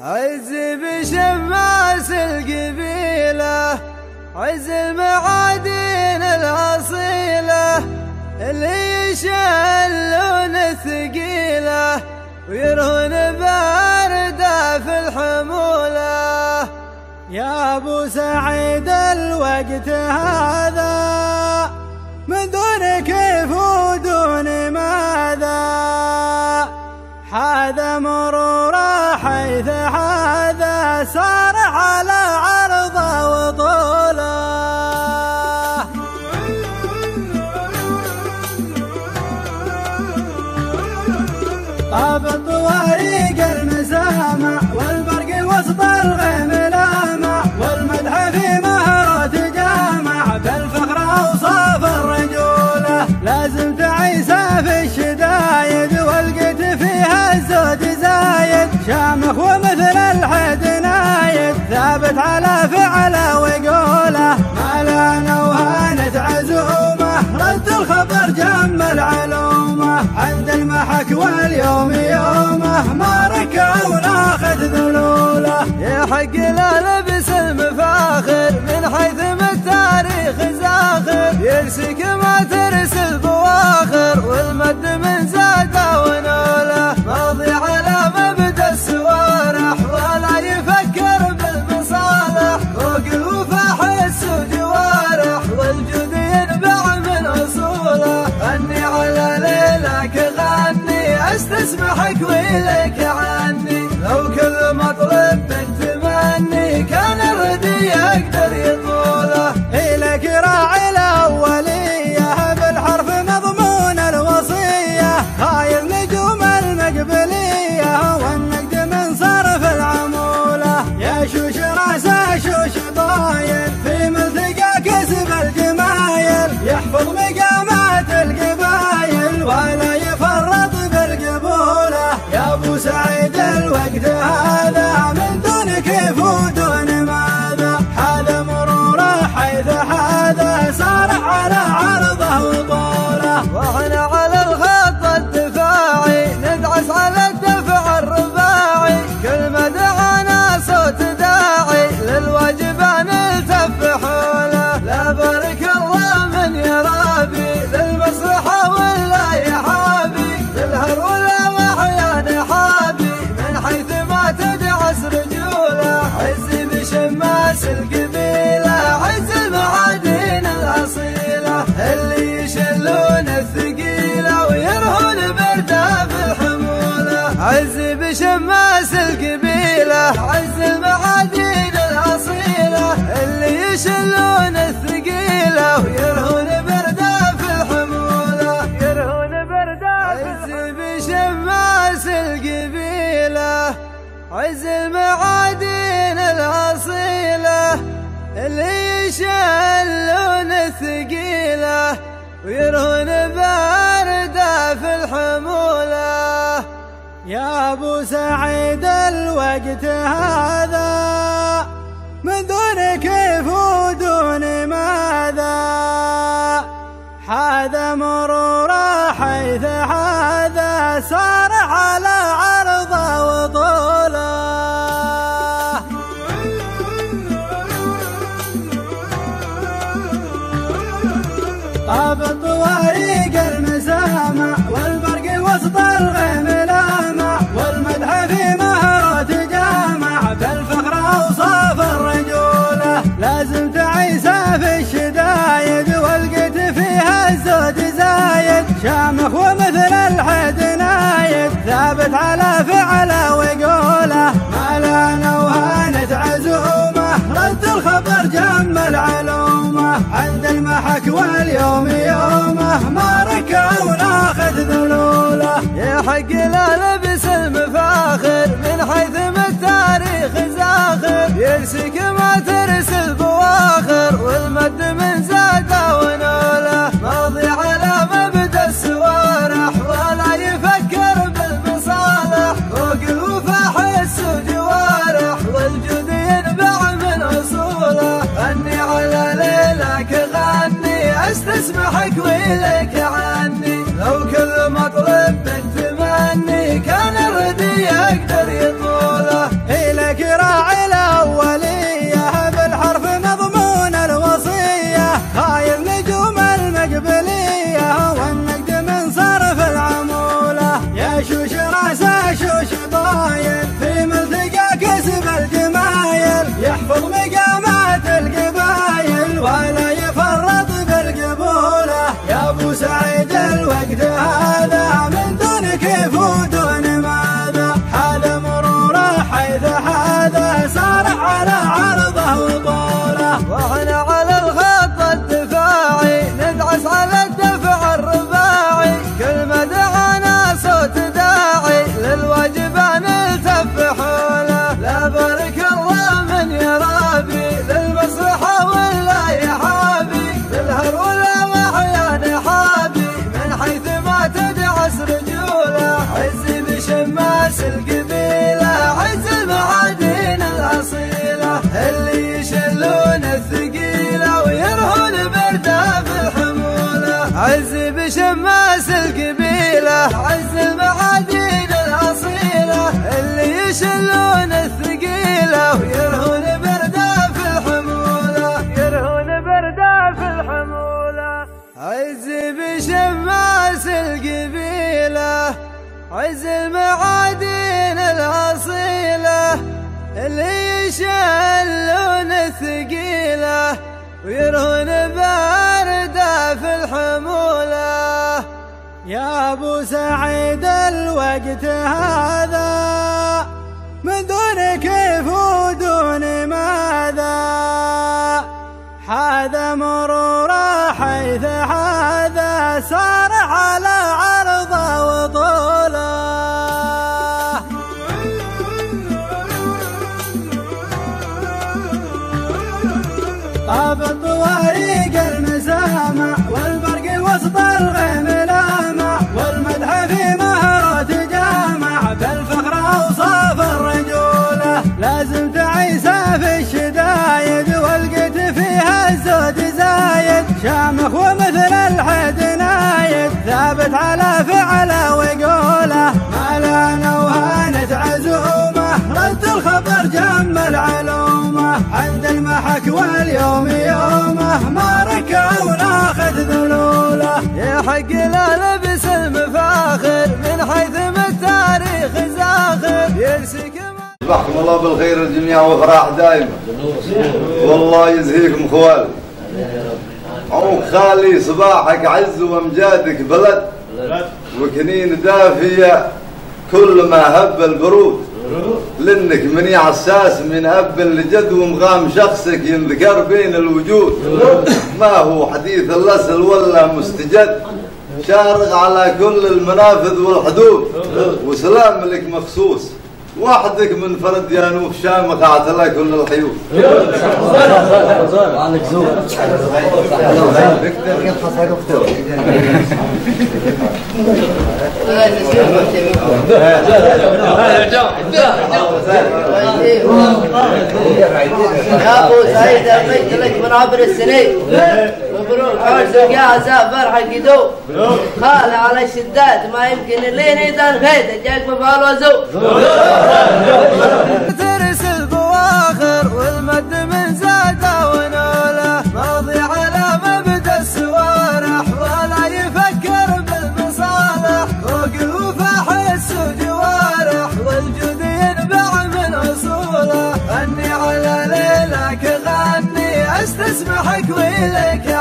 عز بشماس القبيلة عز المعادن الأصيلة اللي يشلون الثقيلة ويرهون باردة في الحمولة. يا أبو سعيد الوقت هذا من دون كيف ودون ماذا؟ هذا مرور صار على عرضه وطوله. طاب الطواريق المسامع والبرق وسط الغيم لامع والمدح في مهرة جامع بالفخر أوصاف الرجولة. لازم تعيسى في الشدايد والقيت فيها الزود زايد. شامخ نايد ثابت على فعله وقوله ما لنا وهانت عزومه رد الخبر جم العلومه. عند المحك واليوم يومه. ما ركع وناخذ ذلوله. يحق لا لبس المفاخر. من حيث ما التاريخ زاخر. يرسك ما ترسل بواخر. والمد من زاده ونوله. ماضي استسمحك ويلك عني. لو كل مطلب من تمني كان الردي يقدر يطوله. الوقت هذا. شامخ ومثل الحد نايد ثابت على فعله وقوله ما لنا وهانت عزومه رد الخبر جم العلومة عند المحك واليوم يومه. ما ركع وناخذ ذلوله. يحق لا لبس المفاخر من حيث ما التاريخ زاخر. يرسك ما ترسل بواخر والمد من Lời يا ابو سعيد الوقت هذا. شامخ ومثل الحد نايد ثابت على فعله وقوله ما لنا وهانت عزومه رد الخبر جم العلومة. عند المحك واليوم يومه ما ركع وناخذ ذلوله. يحق لا لبس المفاخر من حيث ما التاريخ زاخر. يرسك صبحكم الله بالخير الجميع وفراح دائما. والله يزهيكم خوال. خالي صباحك عز وامجادك بلد. وكنين دافية كل ما هب البرود. لأنك مني عساس من أب لجد ومقام شخصك ينذكر بين الوجود. ما هو حديث اللسل ولا مستجد. شارق على كل المنافذ والحدود. وسلام لك مخصوص. وحدك من فرد يا نوف شامخ اعتلى كل الحيوط يا أبو سعيد ارميت لك من عبر السنين. يا عزاء فرحة قدو خال على الشدات ما يمكن اللي نيدان خيدة جاك مفعول وزو ترسل بواخر والمد من زاده ونوله ماضي على مبدا السوارح ولا يفكر بالمصالح فوق حس وجوارح والجود ينبع من اصوله غني على ليلك غني أستسمحك ويلك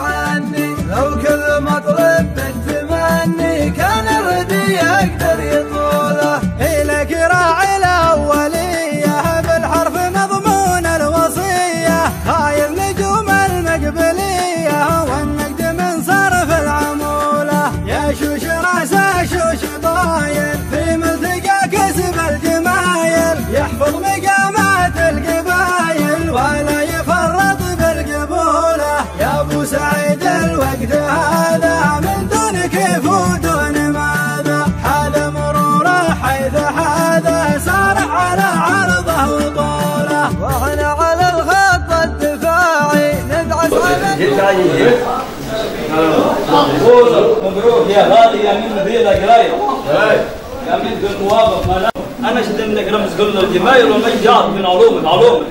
مبروك يا غالي يا من مدير قرايه يا من قلت موافق ما لا- أنا شد منك رمز كل الجمايل. ومن جار من علومك علومك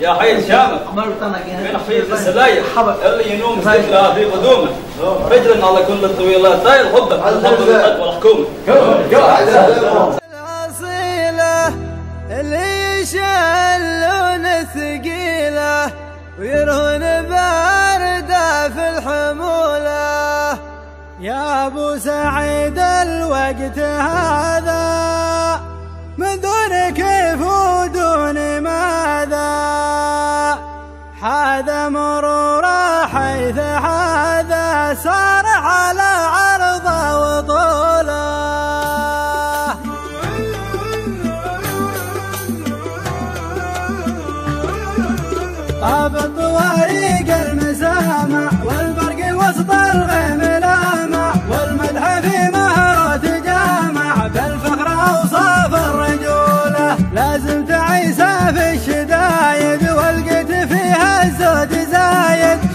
يا حي شامك من حفيظ السلايح. اللي ينوم ذكرها في قدومه رجلا على كل الطويلات داير حبك الحمد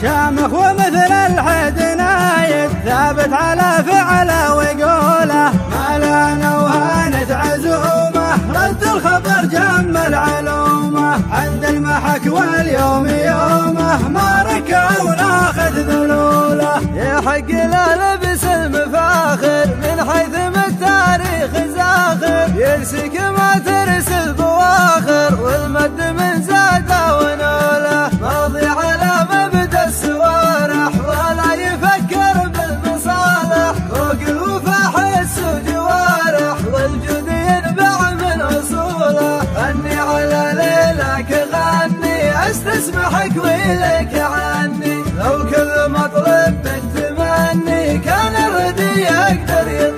شامخ ومثل الحد نايد ثابت على فعله وقوله ما لنا وهانت عزومه رد الخبر جم العلومة. عند المحك واليوم يومه. ما ركع وناخذ ذلوله. يحق لا لبس المفاخر. من حيث ما التاريخ زاخر. يرسك ما ترسل بواخر. استسمحك ويلك عني لو كل مطلب من تمني كان ردي يقدر يطوله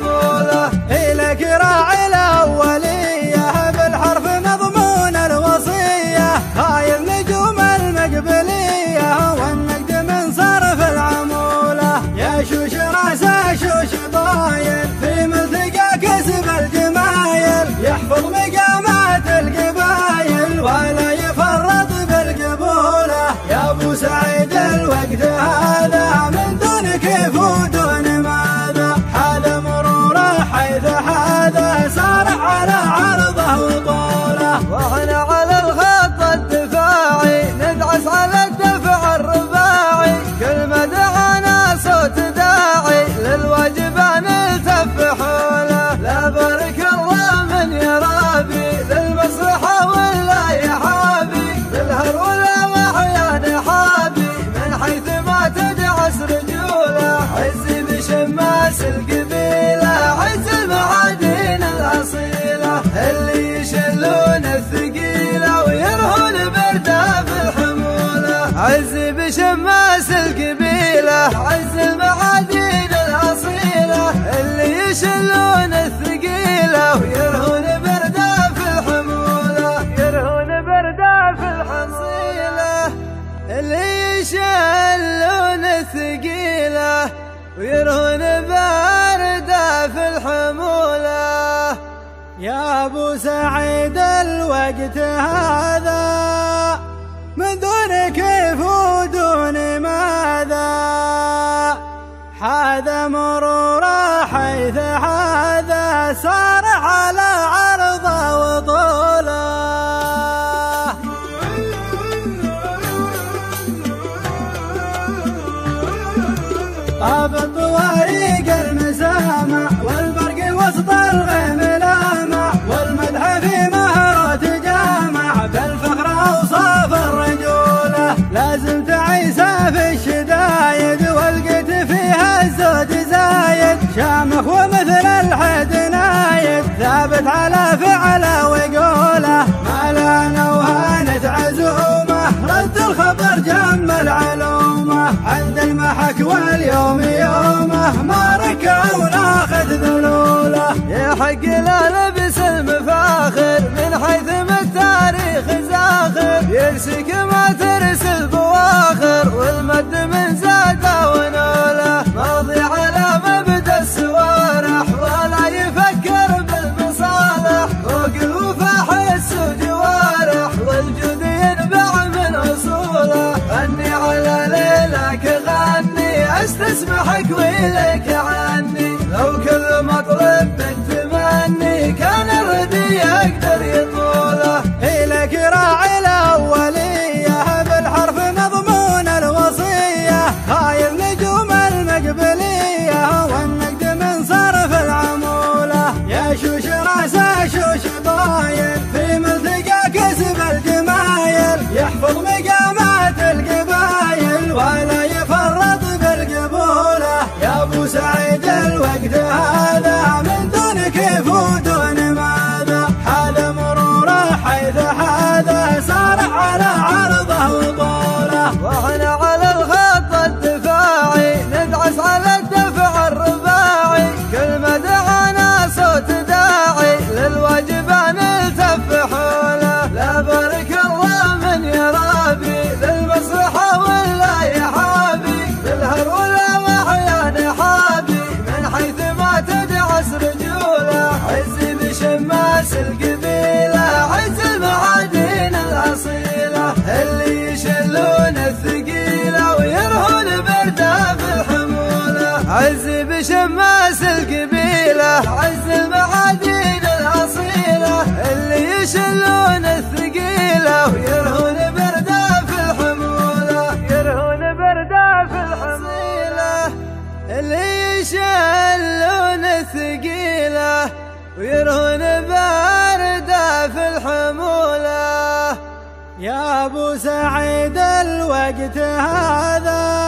عز المعادين الأصيلة اللي يشلون الثقيلة ويرهون برده في الحمولة. يرهون برده في الحمولة اللي يشلون الثقيلة ويرهون باردة في الحمولة. يا أبو سعيد الوقت هذا سار على عرضه وطوله طاب الطواريق المسامع والبرق وسط الغيم لامع والمدح في مهرة جامع. بالفخر أوصاف الرجولة لازم تعيسى في الشدايد والقيت فيها الزود زايد. شامخ نايد ثابت على فعله وقوله ما لنا وهانت عزومه رد الخبر جم العلومه. عند المحك واليوم يومه. ما ركع وناخذ ذلوله. يحق لا لبس المفاخر. من حيث ما التاريخ زاخر. يرسك ما ترسل بواخر والمد من زاده ونوله. ماضي على مبدأ السوارح استسمحك ويلك عني لو كل مطلب من تمني كان ردي يقدر القبيلة عز المعادين الأصيلة اللي يشلون الثقيلة ويرهون برده في الحمولة. يرهون برده في الحمولة. اللي يشلون الثقيلة ويرهون باردة في الحمولة. يا أبو سعيد الوقت هذا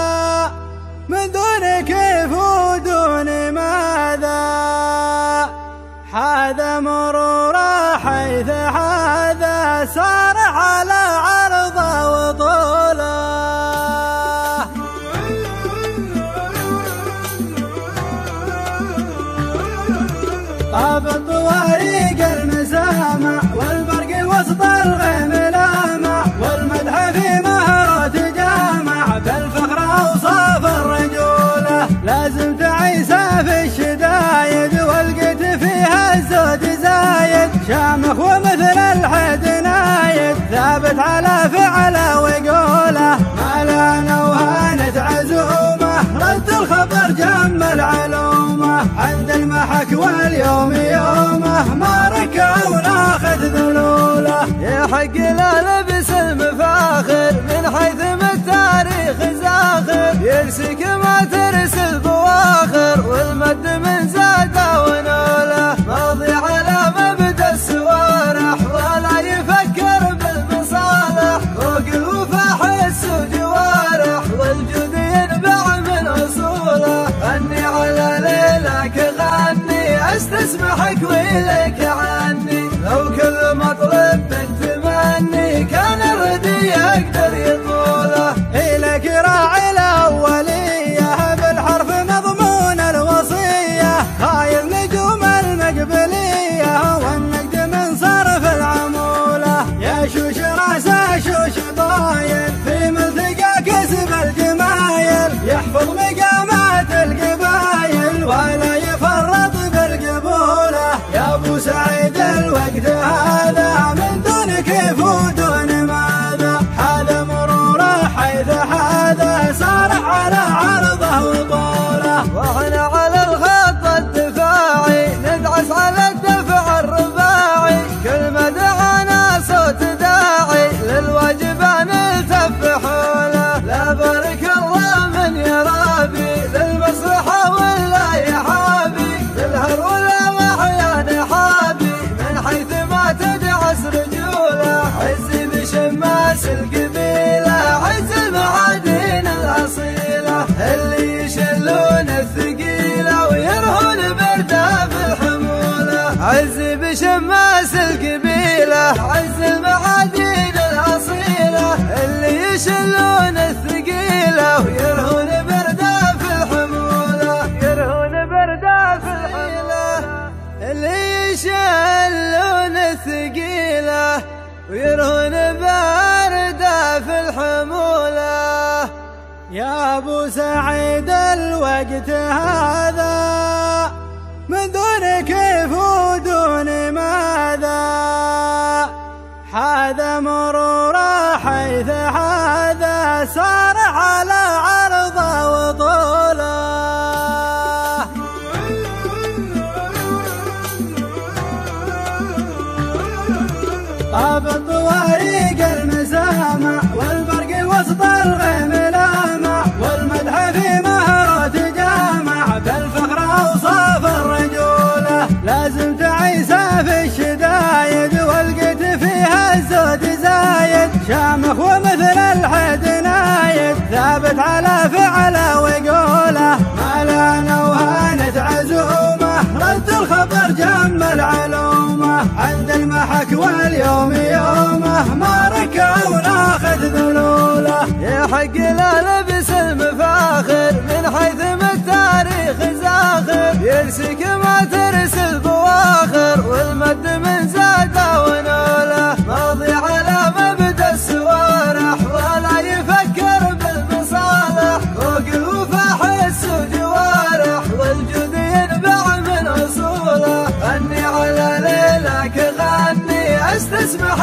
ومثل مثل نايد ثابت على فعله وقوله ما لنا وهانت عزومه رد الخبر جم العلومة. عند المحك واليوم يومه. ما ركع وناخذ ذلوله. يحق له لبس المفاخر. من حيث ما التاريخ زاخر. يرسك ما ترسل بواخر. والمد من معك غني أستسمحك ويلك عني لو كل مطلب تتمني كان ردي أقدر يا جمل علومه عند المحك واليوم يومه. ما ركب وناخذ ذلوله. يحق له لبس المفاخر من حيث ما التاريخ زاخر. يلسك ما ترسل بواخر والمد من زاخر.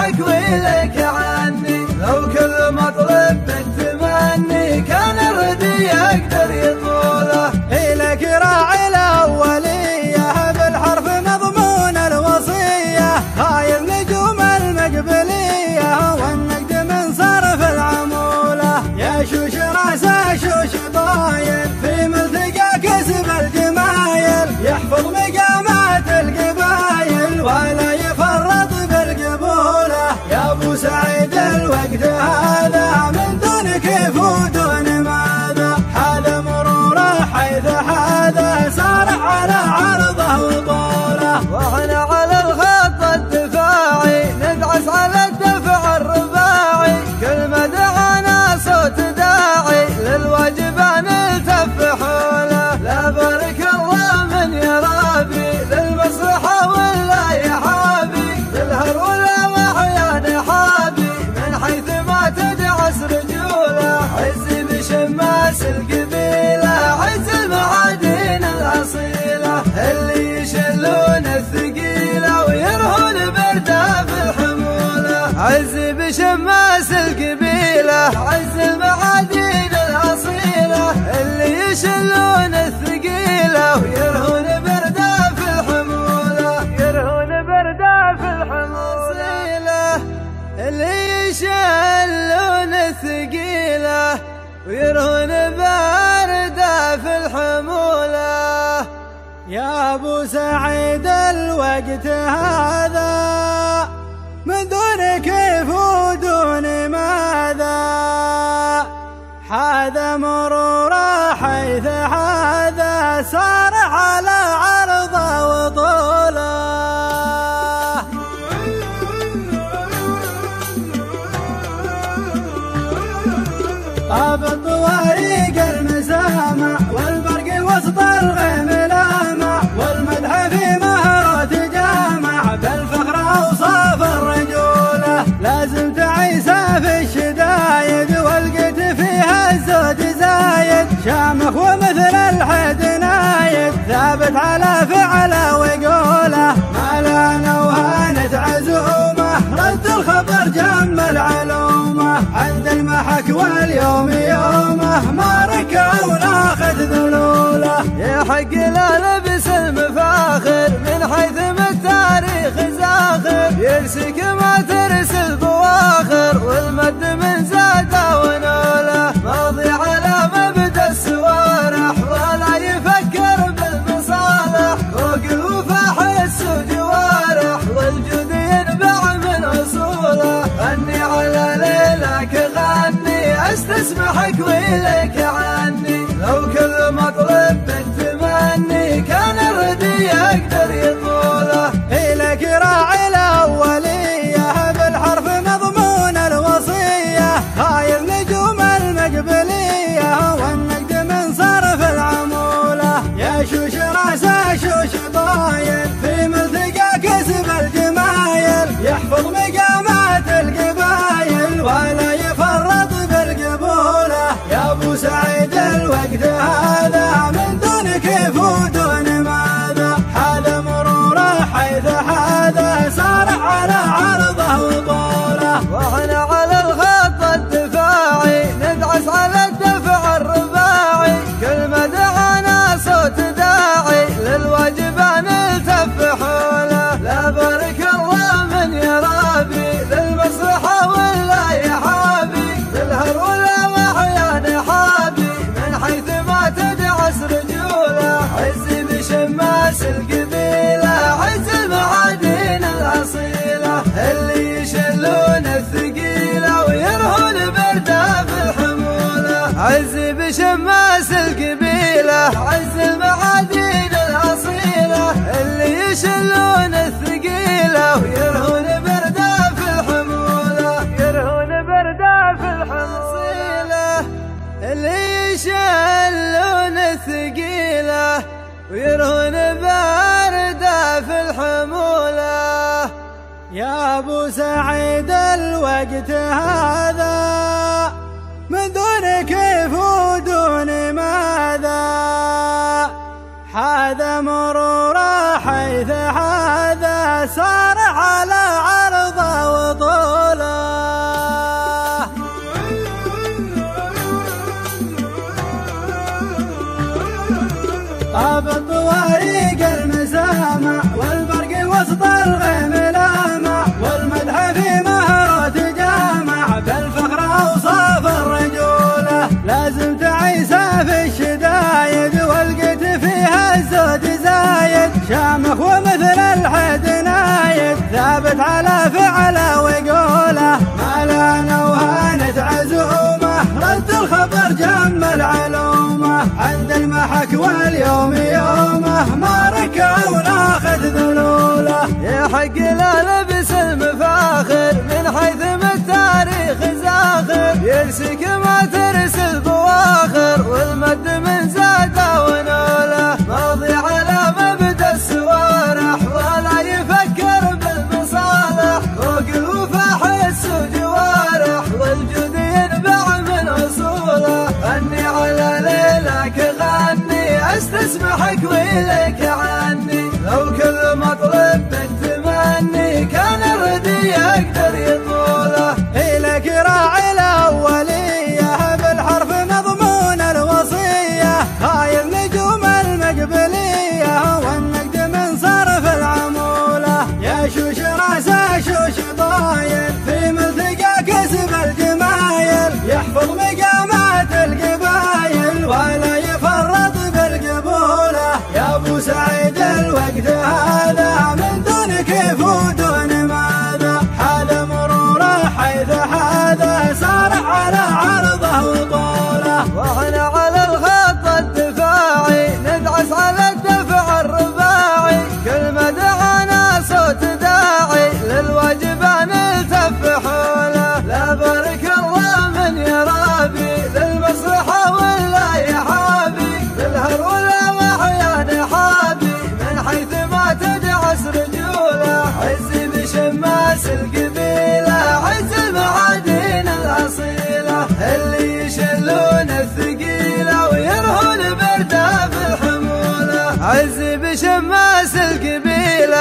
الحق ولك عاد ويرهون بردا في الحمولة يرهون بردا في الحمولة اللي يشلون الثقيلة ويرهون بردا في الحمولة. يا أبو سعيد الوقت هذا شامخ ومثل الحد نايد ثابت على فعله وقوله ما لنا وهانت عزومه رد الخبر جم العلومة. عند المحك واليوم يومه. ما ركع وناخذ ذلوله. يحق لا لبس المفاخر. من حيث ما التاريخ زاخر. يرسك ما ترسل بواخر. والمد من زاده ونوله غني أستسمحك ويلك عني لو كل مطلب بالتمني كان الردي يقدر يطوله بشماس القبيلة عز المعادين الأصيلة اللي يشلون الثقيلة ويرهون بردا في الحمولة. يرهون بردا في الحمولة. اللي يشلون الثقيلة ويرهون بردا في الحمولة. يا أبو سعيد الوقت هذا شامخ ومثل الحد نايد ثابت على فعله وقوله ما لنا وهانت عزومه رد الخبر جم العلومه. عند المحك واليوم يومه ما ركع وناخذ ذلوله. يحق لا لبس المفاخر من حيث ما التاريخ زاخر. يرسك ما ترسل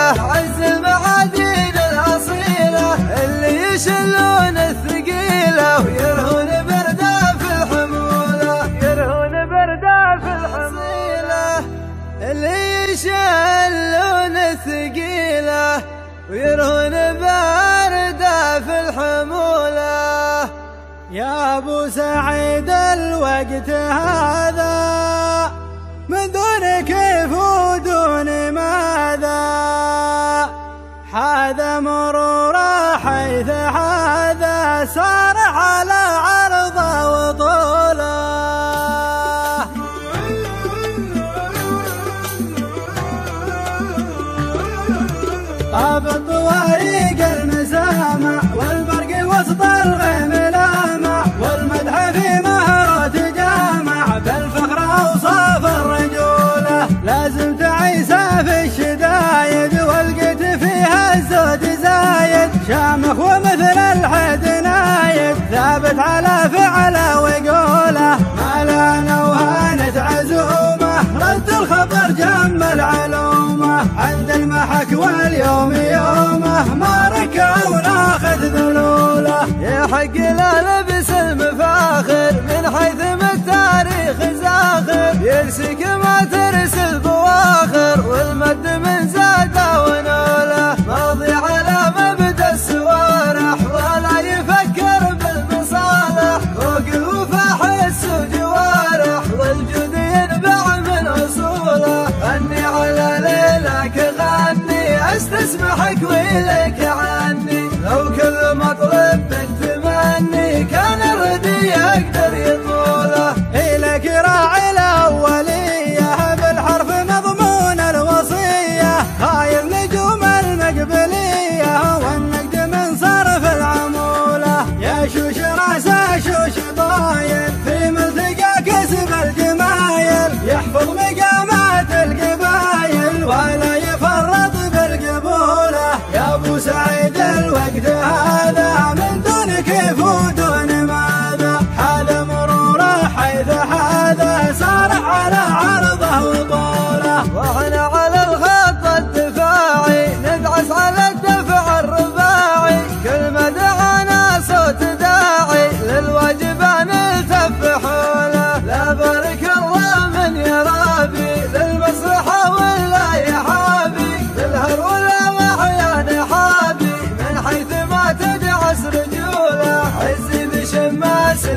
عز المعادين الأصيلة اللي يشلون الثقيلة ويرهون بردا في الحمولة. يرهون بردا في الحمولة. اللي يشلون الثقيلة ويرهون بردا في الحمولة. يا أبو سعيد الوقت هذا فعله وقوله ما لنا وهانت عزومه رد الخبر جم العلومة عند المحك واليوم يومه. ما ركع وناخذ ذلوله. يحق لا لبس المفاخر من حيث ما التاريخ زاخر. يرسك ما ترسل بواخر والمد من زاده استسمحك ويلك عني. لو كل مطلب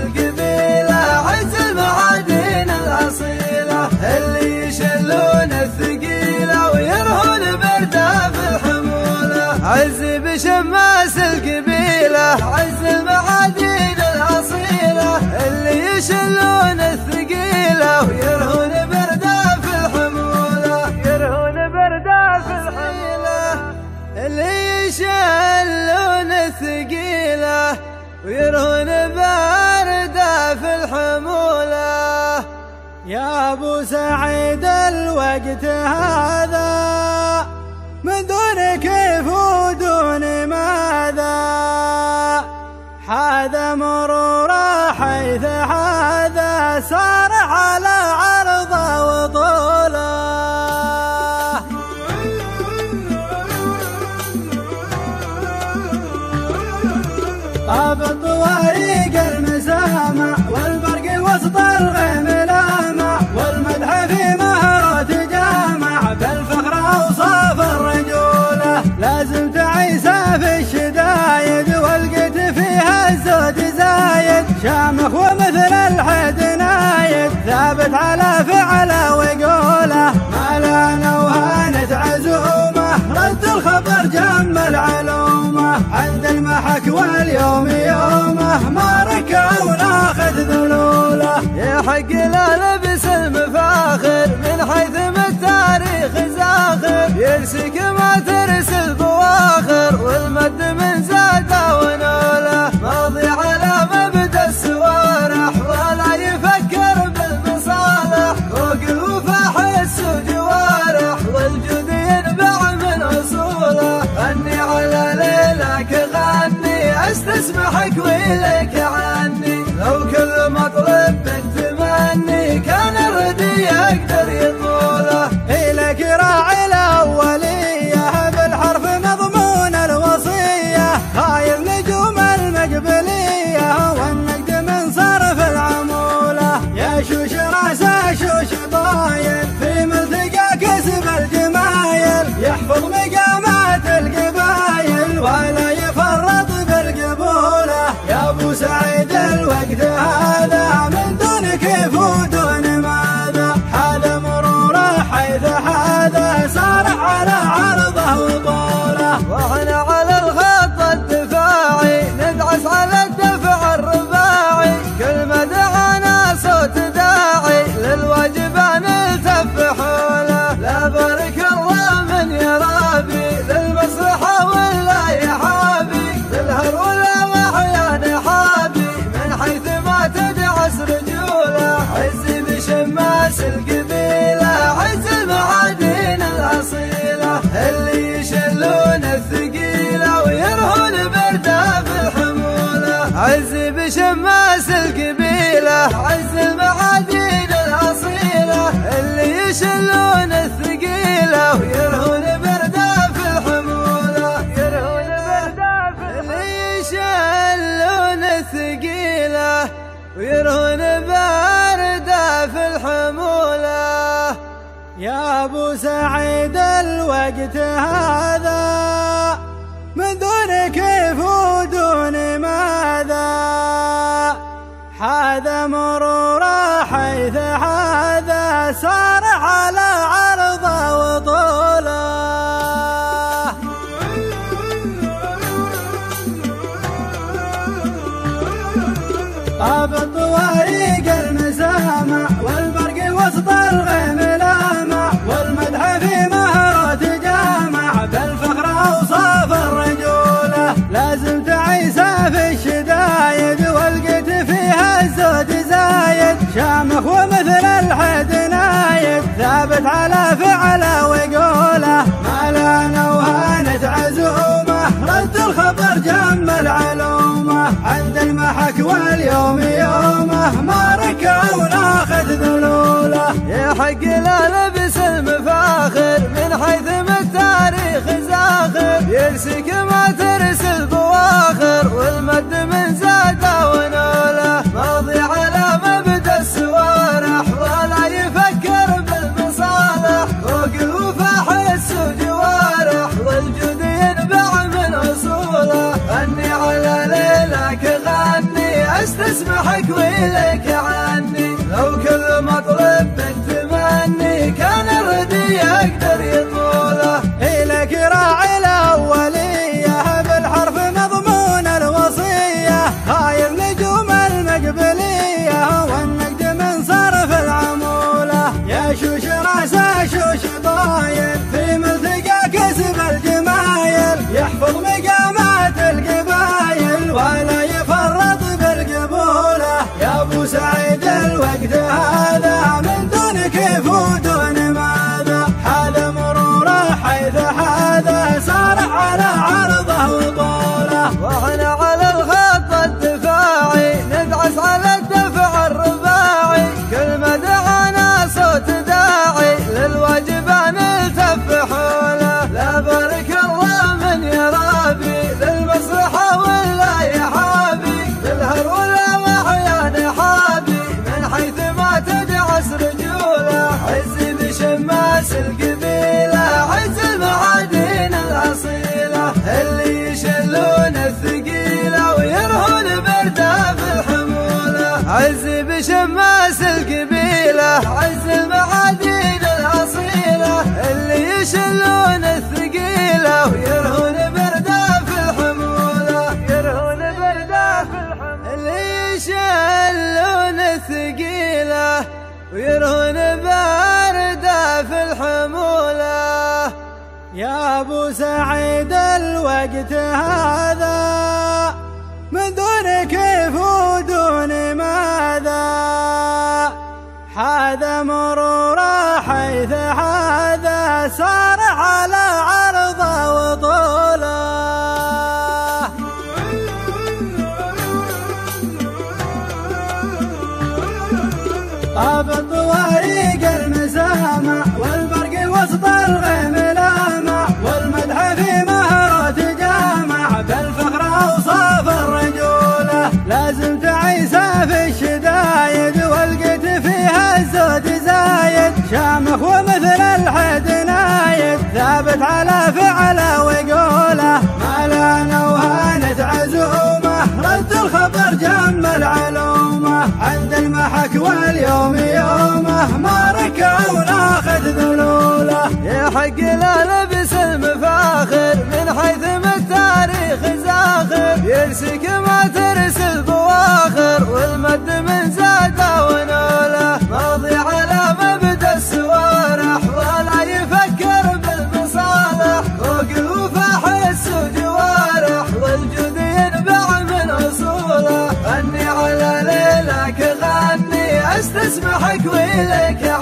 القبيلة عز المعادين الأصيلة. اللي يشلون الثقيلة ويرهون بردا في الحمولة. عز بشماس القبيلة عز المعادين الأصيلة. اللي يشلون الثقيلة ويرهون بردا في الحمولة. يرهون بردا في الحمولة. اللي يشلون الثقيلة ويرهون باردة في الحمولة. يا أبو سعيد الوقت هذا من دون كيف ودون ماذا؟ حاذا مرورا حيث هذا صار والمدح في مهرة بالفخر أوصاف الرجولة لازم في الشدايد والقيت فيها الزود زايد. شامخ ومثل الحد نايد ثابت على فعله وقوله ما لنا وهانت عزومه رد الخبر جم العلومه عند المحك واليوم يومه ما ركع وناخذ ذلوله. يحق لا لبس المفاخر من حيث ما التاريخ زاخر. يرسك ما ترسل بواخر والمد من زاده ونوله ماضي على مبدأ السوارح ولا يفكر بالمصالح. فوق الوفا حس وجوارح والجود ينبع من أصوله. أني على ليلك غني. استسمحك ويلك عني. لو كل مطلب منك تمني كان الردي يقدر يطوله. إلك راعي الأولين. بشماس القبيلة عز المعادين الأصيلة اللي يشلون الثقيلة ويرهون بردا في الحمولة. يرهون بردا في اللي يشلون الثقيلة ويرهون بردا في الحمولة. يا أبو سعيد الوقت هذا شامخ ومثل الحد نايد ثابت على فعله وقوله ما لنا وهانت عزومه رد الخبر جم العلومه عند المحك واليوم يومه ما ركع وناخذ ذلوله. يحق لا لبس المفاخر من حيث ما التاريخ زاخر. يرسك ما ترسل بواخر والمد من زاده غني استسمحك ويلك عني لو كل مطلب القبيلة عز المعادين الأصيلة اللي يشلون الثقيلة ويرهون بردا في الحمولة. يرهون بردا في الحمولة. اللي يشلون الثقيلة ويرهون بردا في الحمولة. يا أبو سعيد الوقت هذا شامخ ومثل الحد نايد ثابت على فعله وقوله ما لنا وهانت عزومة رد الخبر جم العلومة عند المحك واليوم يومة ما ركع وناخذ ذلوله. يحق لا لبس المفاخر من حيث ما التاريخ زاخر يرسك ما ترسل بواخر والمد من زاده ويلك عني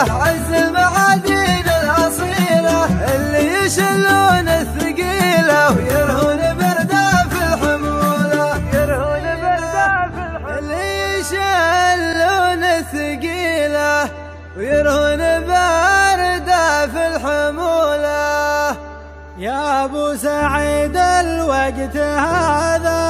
عزم عديل الأصيلة اللي يشلون الثقيلة ويرهون بردة في الحمولة. يرهون بردة في الحمولة اللي يشلون الثقيلة ويرهون بردة في الحمولة. يا أبو سعيد الوقت هذا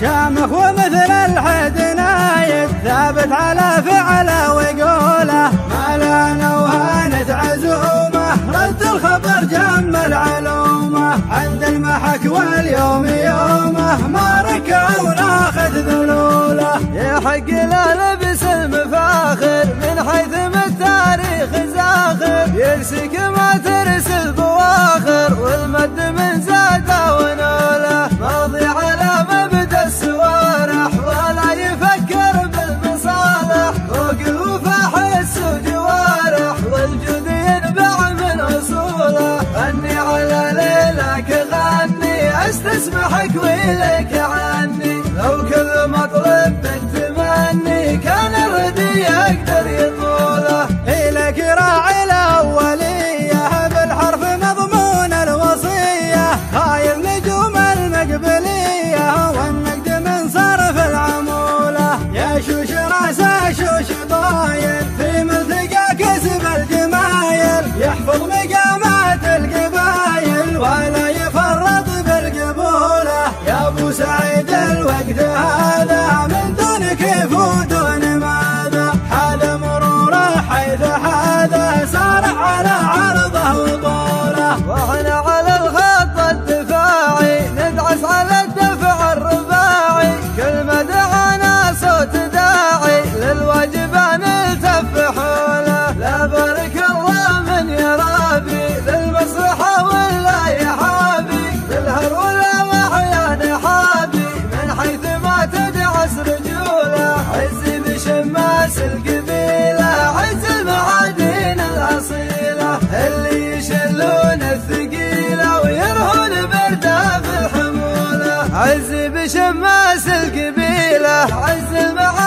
شامخ ومثل الحد نايد ثابت على فعله وقوله ما لنا وهانت عزومه رد الخبر جم العلومه. عند المحك واليوم يومه. ما ركع وناخذ ذلوله. يحق له لبس المفاخر. من حيث من التاريخ زاخر. يرسك ما ترسل بواخر. والمد من زاده أسمحك ويلك عني. لو كل مطلب تتمني كان ردي أقدر يطلب له عزم عزم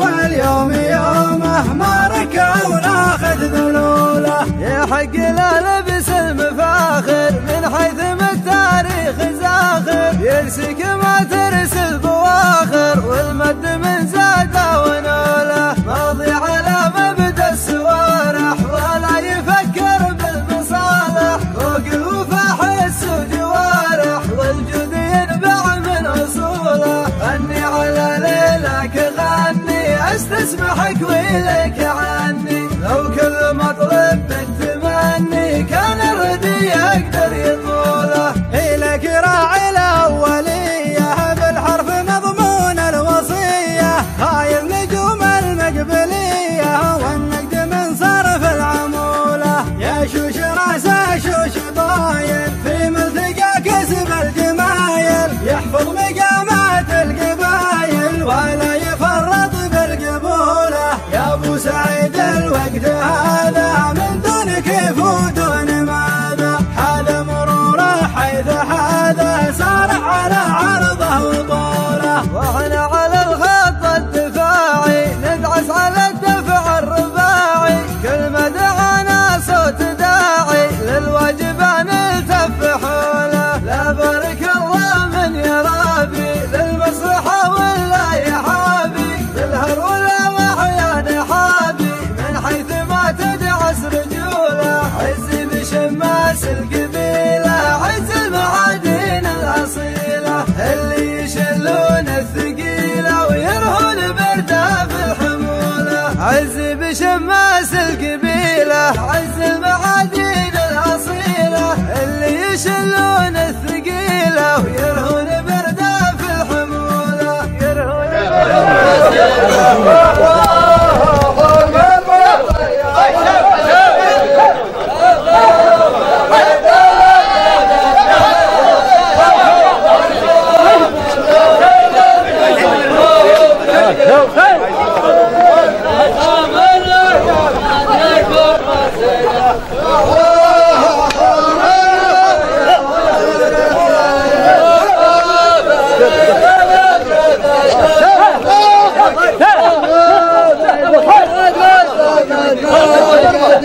واليوم يومه ما ركب وناخذ ذلوله. يحق له لبس المفاخر من حيث ما التاريخ زاخر. يرسك ما ترسل بواخر والمد من لك no, no.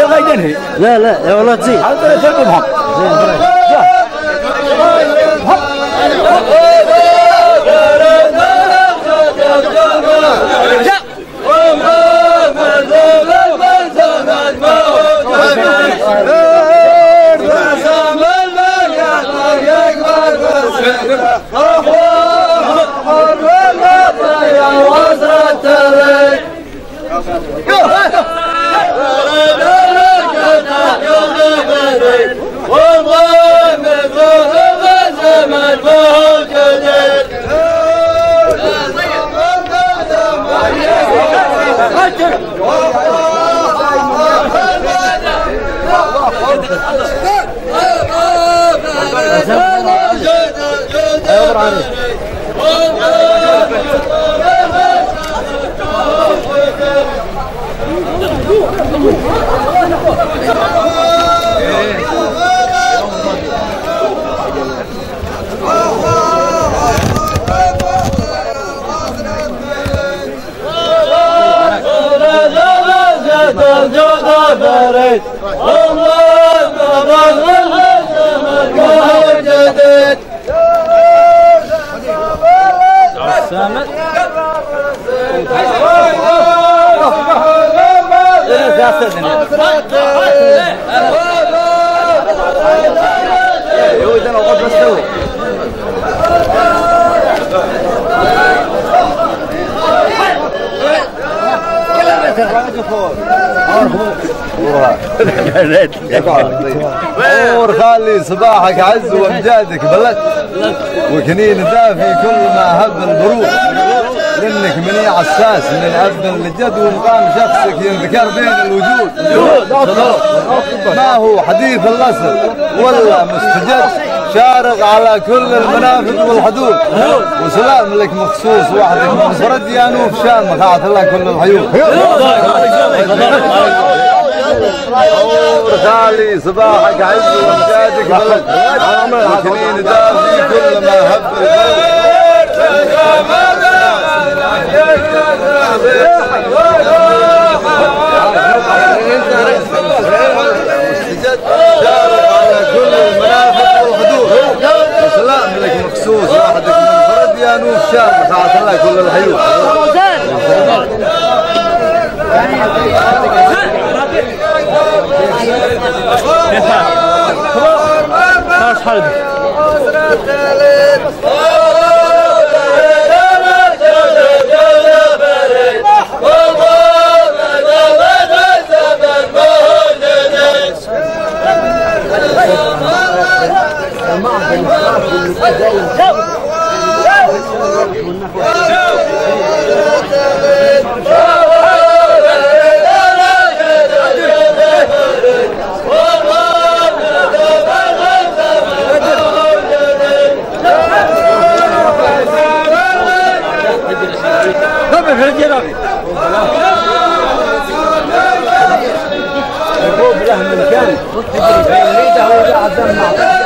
يرهون لا لا أيوة، الله يا والله تزيد نور خالي صباحك عز وأمجادك بلد. وكنين دافي كل ما هب البروق. لأنك مني عساس من اب لجد ومقام شخصك ينذكر بين الوجود. ما هو حديث الأصل. ولا مستجد. شارق على كل المنافذ والحدود. وسلام لك مخصوص وحدك منفرد يا نوف شام خاعت الله كل الحيوط. نور خالي صباحك عز وامجادك بلد وكنين دافي كل ما هب على كل المنافذ لا لك مخصوص وحدك منفرد يا نوف شاب ساعة لك كل الحيوط خلاص حلب الروب له مكان والتدريب وليده هو لاعب دم معروف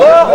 어?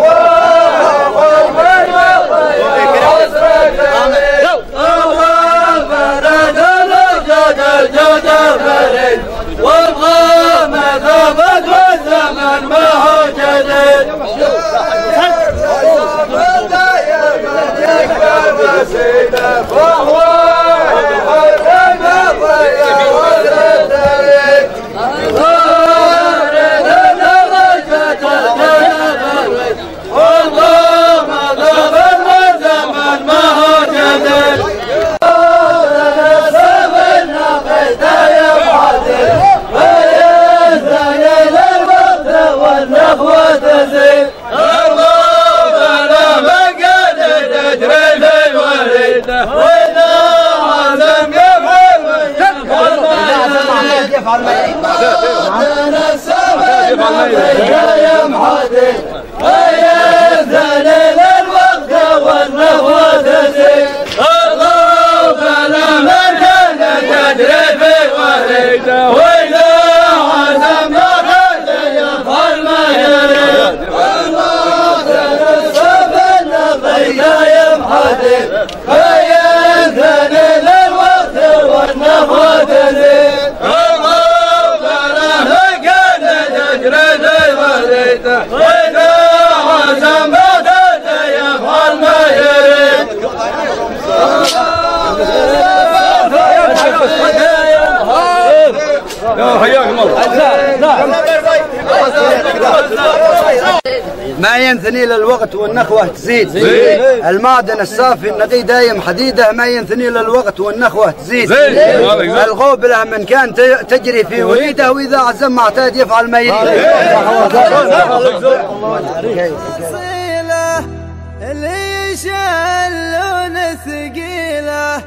يا محدد ويذني ينثني للوقت والنخوة تزيد. المعدن الصافي النقي دايم حديده ما ينثني للوقت والنخوة تزيد. الغوبلة من كان ت- تجري في وليده وإذا عزم معتاد يفعل ما يريد. الأصيلة اللي يشلون ثقيلة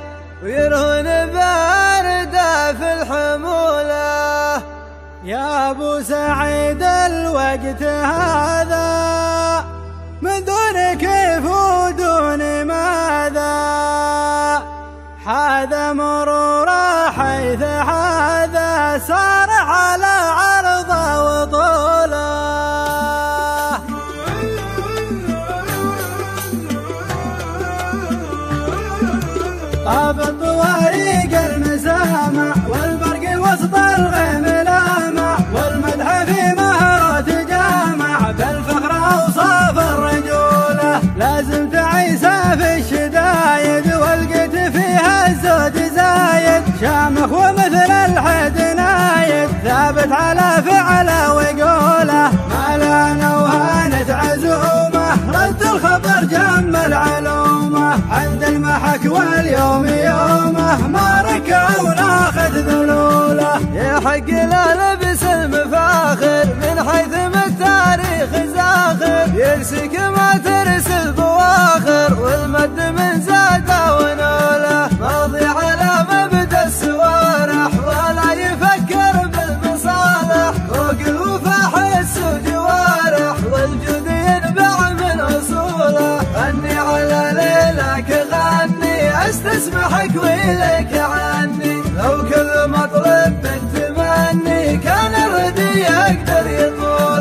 ويرهن باردة في الحمولة. يا أبو سعيد الوقت هذا من دون كيف ودون ماذا؟ حاذا مرورا حيث حاذا صار على عرضه وطوله. طاب الطواريق المسامع والبرق وسط الغيم شامخ ومثل الحد نايد ثابت على فعله وقوله ما لنا وهانت عزومه رد الخبر جم العلومة. عند المحك واليوم يومه ما ركع وناخذ ذلوله. يحق لا لبس المفاخر من حيث ما التاريخ زاخر. يرسك ما ترسل بواخر والمد من زاده ونوله. ماضي استسمحك ويلك عني. لو كل مطلب من تمني كان الردي يقدر يطوله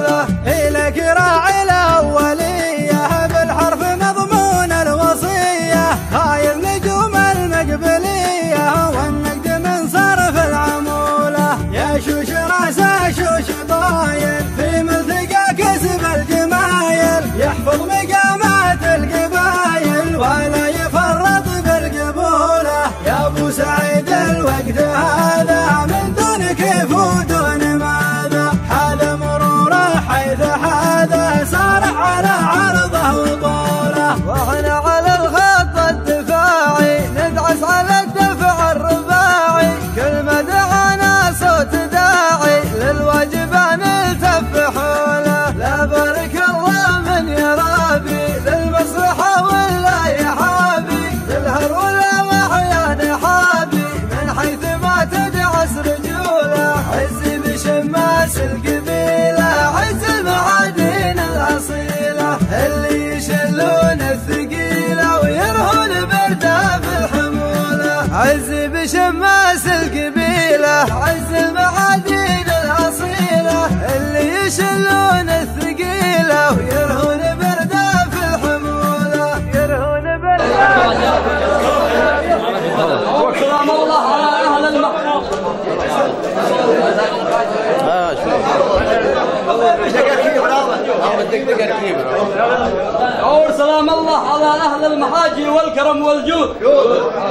أول سلام الله على أهل المحاجي والكرم والجود.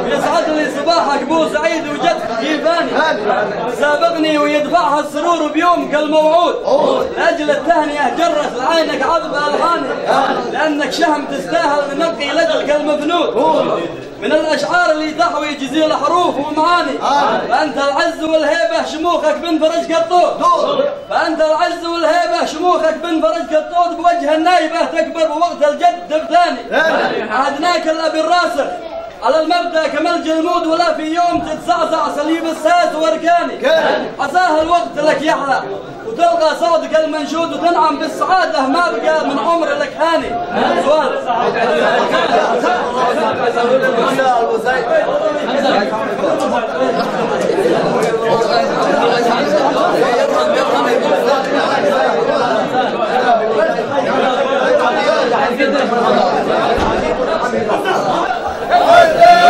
يسعد لي صباحك بو سعيد وجدك جيفاني سابقني ويدفعها السرور بيومك الموعود لأجل التهنئة جرس لعينك عذب ألحاني لأنك شهم تستاهل ننقي لجلك المفنود من الأشعار اللي تحوي جزيل حروف ومعاني. فأنت العز والهيبة شموخك بن فرج كالطود. فأنت العز والهيبة شموخك بن فرج كالطود بوجه النايبة تكبر بوقت الجد دبتاني عهدناك الأبي الراسخ على المبدأ كما الجلمود ولا في يوم تتزعزع صليب الساس واركاني. عساها الوقت لك يحلى وتلقى صوتك المنشود وتنعم بالسعادة ما بقى من عمر لك هاني. سؤال. Yeah.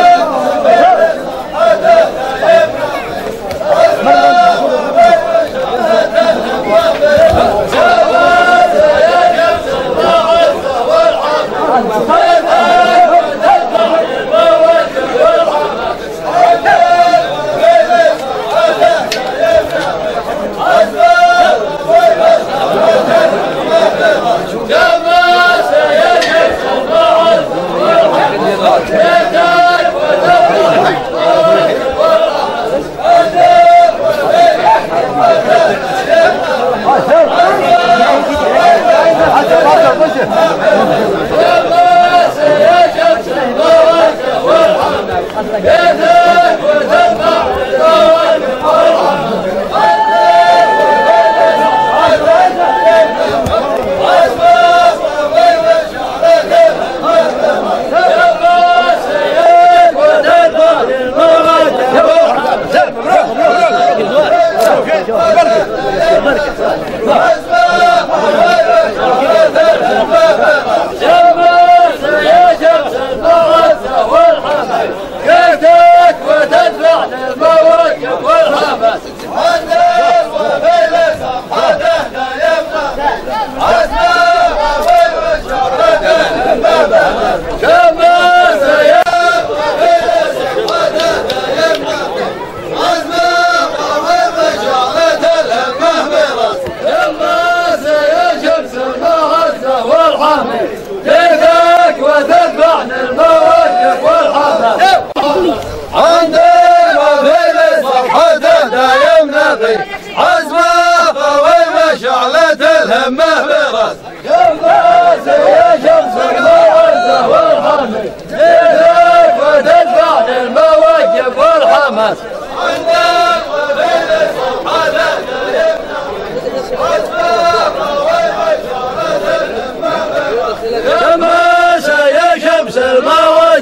Look.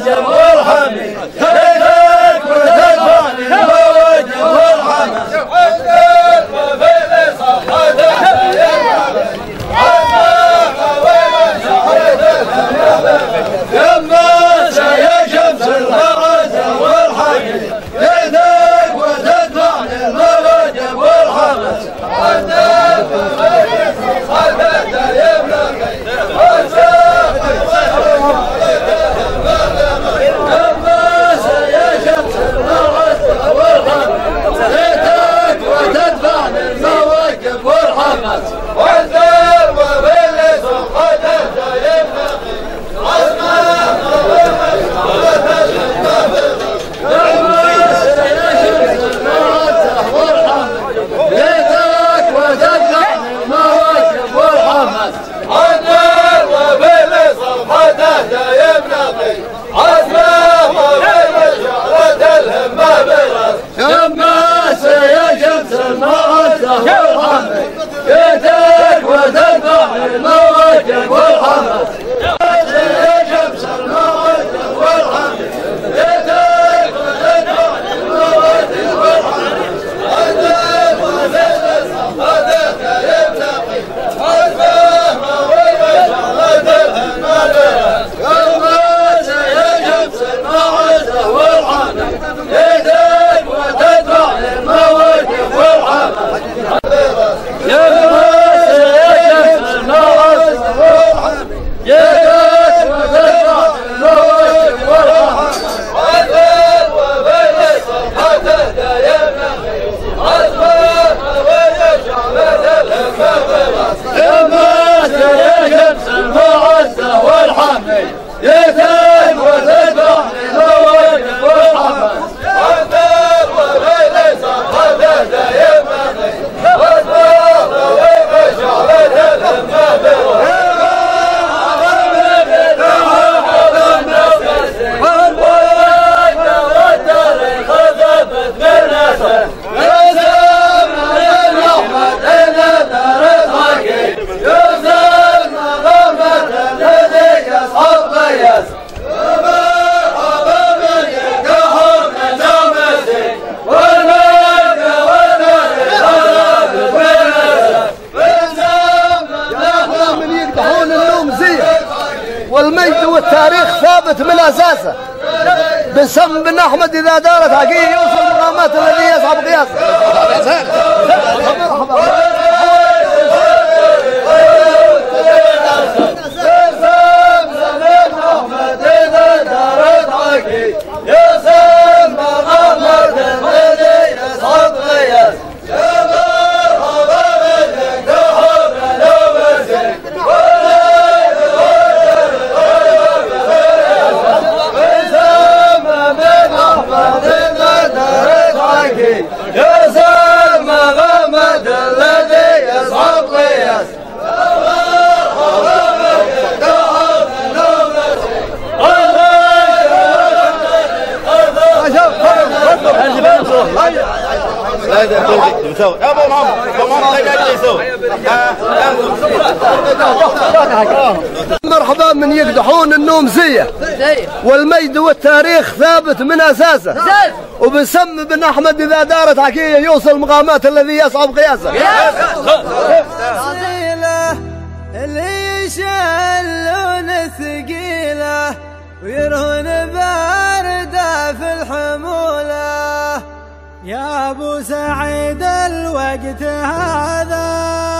يا والمجد والتاريخ ثابت من أساسه. وبنسمي بن أحمد إذا دارت عكية يوصل مقامات الذي يصعب قياسه. اللي يشلون ثقيلة ويرهن باردة في الحمولة. يا أبو سعيد الوقت هذا.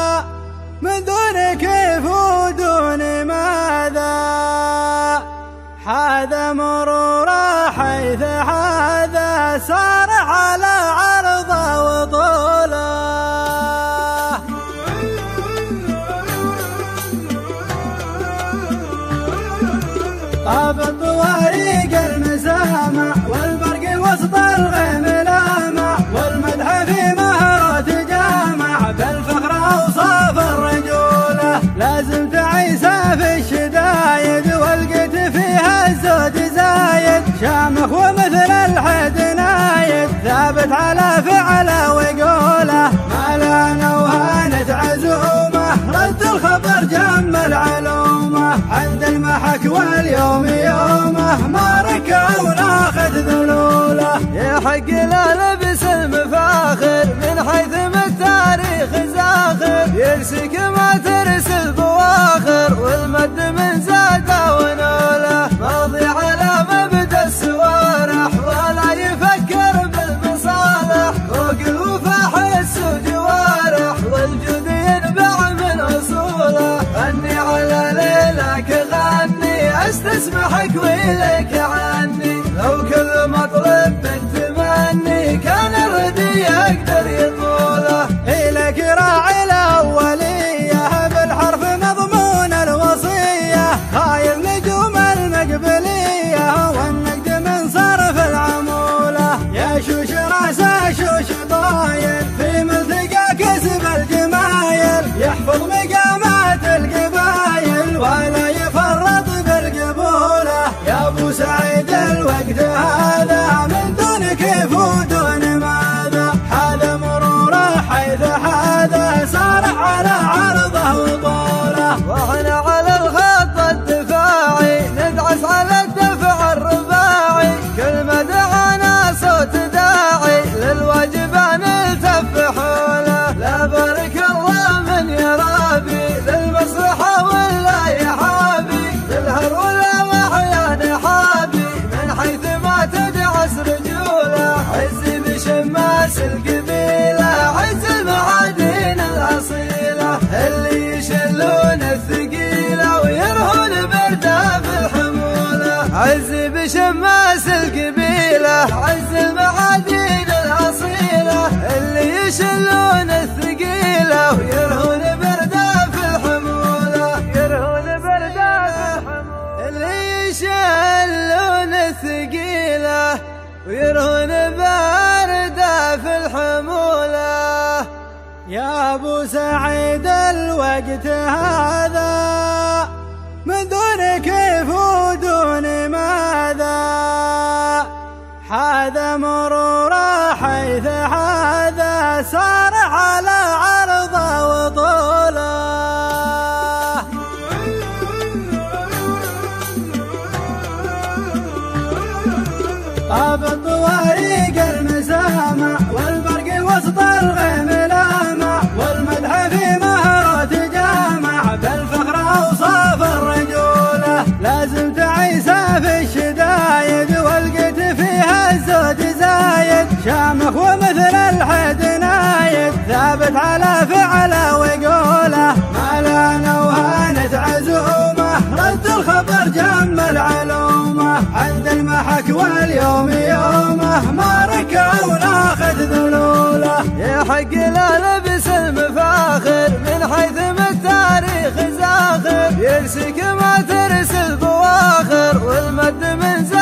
شامخ ومثل الحد نايد ثابت على فعله وقوله ما لنا وهانت عزومه رد الخبر جم العلومة. عند المحك واليوم يومه. ما ركع وناخذ ذلوله. يحق له لبس المفاخر. من حيث ما التاريخ زاخر. يرسك ما ترسل بواخر. والمد من زاده ونوله اسمحك ويلك عني لو كل مطلب بنت مني كان ردي أقدر وقت هذا فعله وقوله ما لنا وهانت عزومه رد الخبر جم العلومة. عند المحك واليوم يومه. ما ركعوا ناخذ ذلوله. يحق له لبس المفاخر. من حيث ما التاريخ زاخر. يرسك ما ترسل بواخر والمد من زاخر.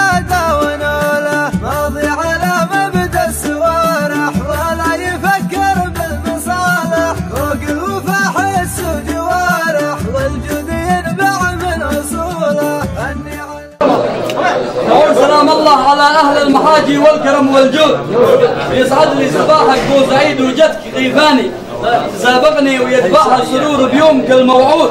سلام الله على أهل المحاجي والكرم والجود. يسعد لي صباحك بو سعيد وجدك غيفاني. تسابقني ويتبعها السرور بيومك الموعود.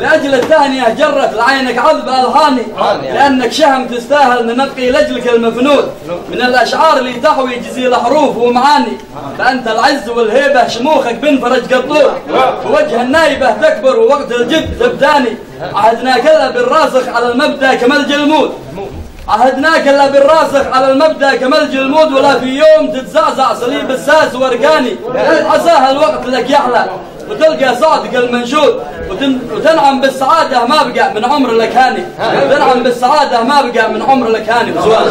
لأجل التهنئه جرت لعينك عذب ألهاني. لأنك شهم تستاهل ننقي لاجلك المفنود. من الأشعار اللي تحوي جزيل حروف ومعاني. فأنت العز والهيبة شموخك بن فرج قطور. ووجه النايبه تكبر ووقت الجد تبتاني عهدناك الا بالراسخ على المبدأ كملج الموت. عهدناك إلا بالراسخ على المبدأ كملج الموت ولا في يوم تتزعزع صليب الساس ورقاني عساها الوقت لك يحلى وتلقى صعدك المنشود وتن... وتنعم بالسعادة ما بقى من عمر لك هاني. وتنعم بالسعادة ما بقى من عمر لك هاني. وسؤال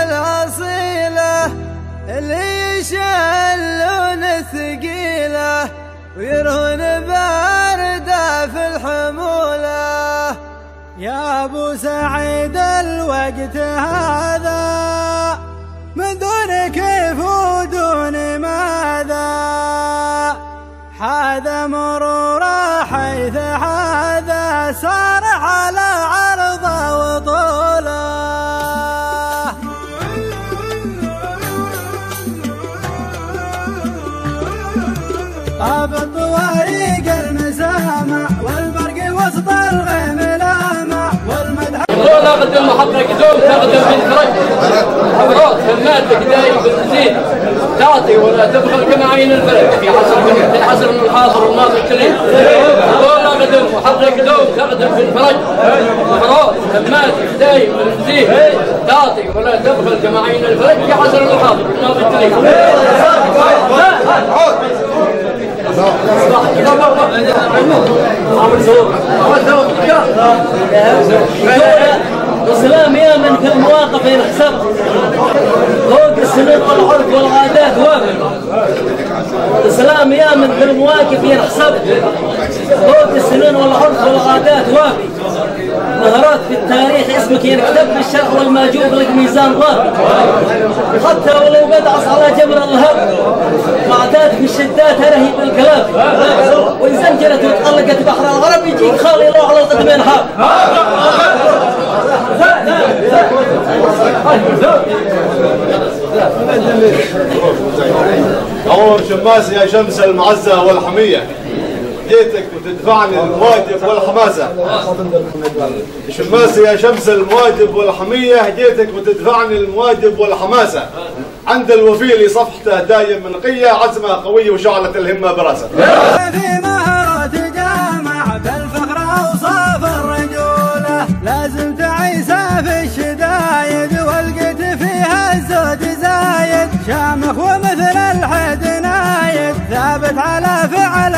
الأصيلة اللي يشلون ثقيلة ويرهن باردة في الحمولة يا أبو سعيد الوقت هذا من دون كيف ودون ماذا؟ حاذا مرورا حيث حاذا صار على عرضه وطوله. طاب الطواريق المسامع والبرق وسط الغيم دول أقدم محطك دوم تقدم بنت فرج حضرات هماتك دايم بالزين. تعطي ولا تبخل كما عين البلد. في عصر من العصر من الحاضر والماضي الكريم دول أقدم محرك دوم تقدم بنت فرج حضرات هماتك دايم بالزين. تعطي ولا تبخل كما عين البلد. في عصر من الحاضر والماضي الكريم السلام يا من في المواقف ينحسب فوق السنين والعرف والعادات السلام يا من في المواقف ينحسب فوق السنين والعرف والعادات التاريخ اسمك ينكتب بالشرح والماجوب لك ميزان ضابط حتى ولو بدعس على جبر الهب معتاد في الشدات رهيب الكلام وإن زنجرت وتطلقت بحر الغرب يجيك خالي يروح على القدمين حاب. عمر شماس يا شمس المعزة والحمية. جيتك وتدفعني المواجب والحماسة شماس يا شمس المواجب والحمية جيتك وتدفعني المواجب والحماسة عند الوفي لصفحته دايم من قية عزمة قوية وشعلة الهمة براسه. في مهرة جامع بالفخر أوصاف الرجولة. لازم في الشدايد فيها الزود زايد. شامخ ومثل الحد نايد ثابت على فعله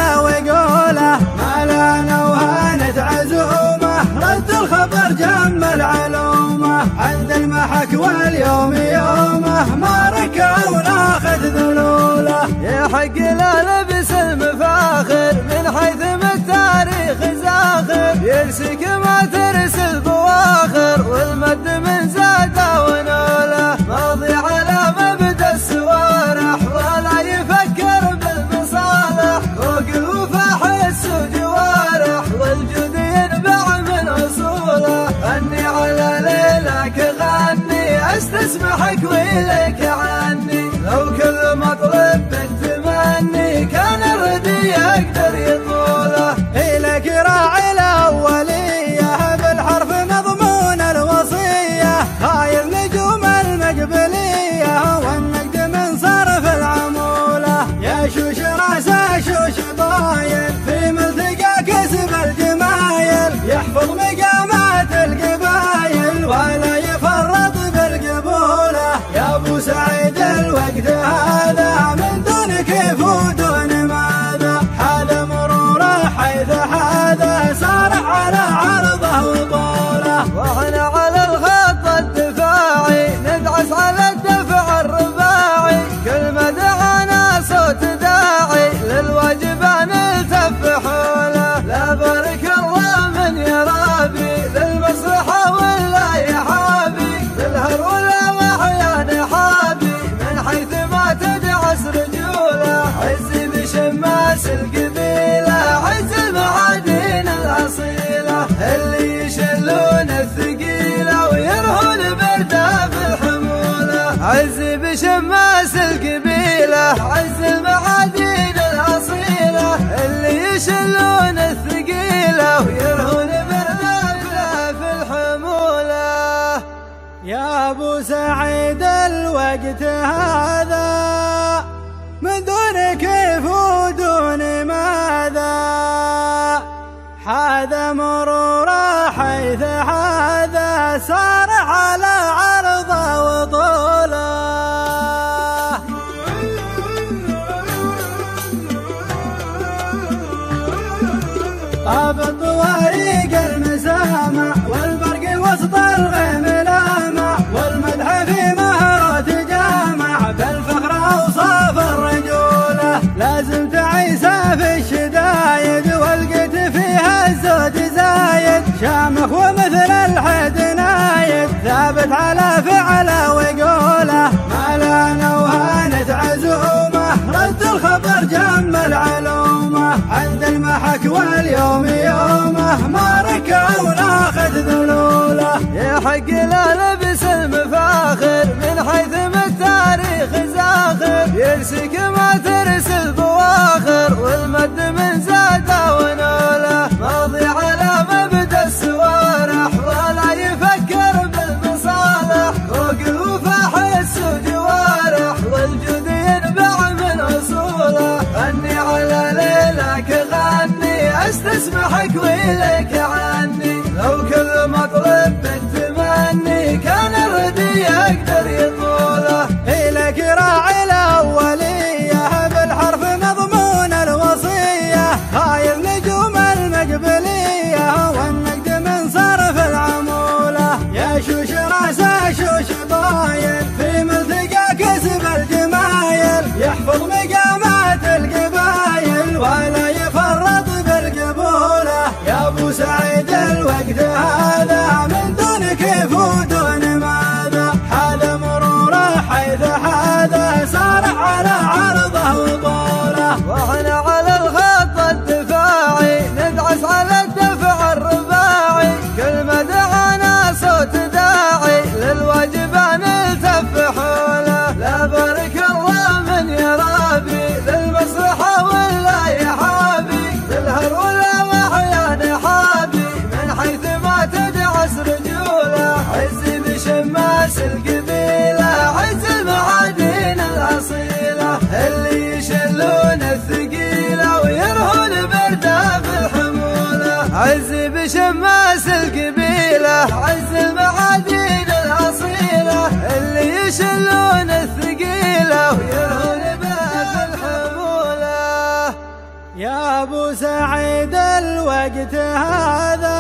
المحك واليوم يومه ما ركع وناخذ ذلوله. يحق لا لبس المفاخر من حيث ما التاريخ زاخر. يرسك ما ترسل بواخر والمد من زاده ونوله استسمحك ويلك عني. لو كل مطلب بالتمني كان الردي يقدر يطوله بشماس القبيلة عز المعادين الأصيلة اللي يشلون الثقيلة ويرهون بالنافلة في الحمولة. يا أبو سعيد الوقت هذا فعله وقوله ما لنا وهانت عزومه رد الخبر جم العلومة عند المحك واليوم يومة ما ركع وناخذ ذلولة. يحق لا لبس المفاخر من حيث ما التاريخ زاخر يرسك ما ترسل بواخر والمد من اني على ليلك غني أستسمحك ويلك عني لو كل مطلب تمني كان الردي يقدر يطوله القبيلة عز المعادين الأصيلة اللي يشلون الثقيلة ويرهون في الحمولة. يا أبو سعيد الوقت هذا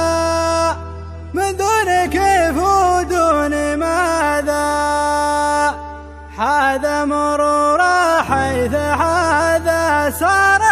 من دون كيف ودون ماذا؟ حاذا مرورا حيث هذا صار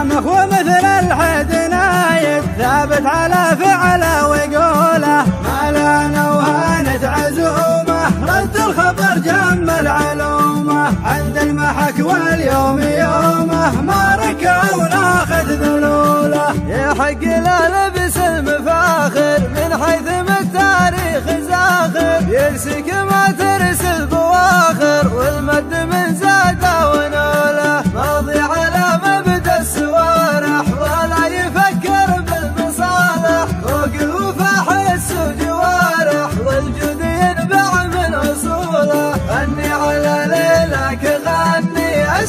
شامخ ومثل الحد نايد ثابت على فعله وقوله ما لنا وهانت عزومه رد الخبر جم العلومه عند المحك واليوم يومه ما ركع وناخذ ذلوله. يحق لا لبس المفاخر من حيث ما التاريخ زاخر. يرسك ما ترسل بواخر والمد من زاده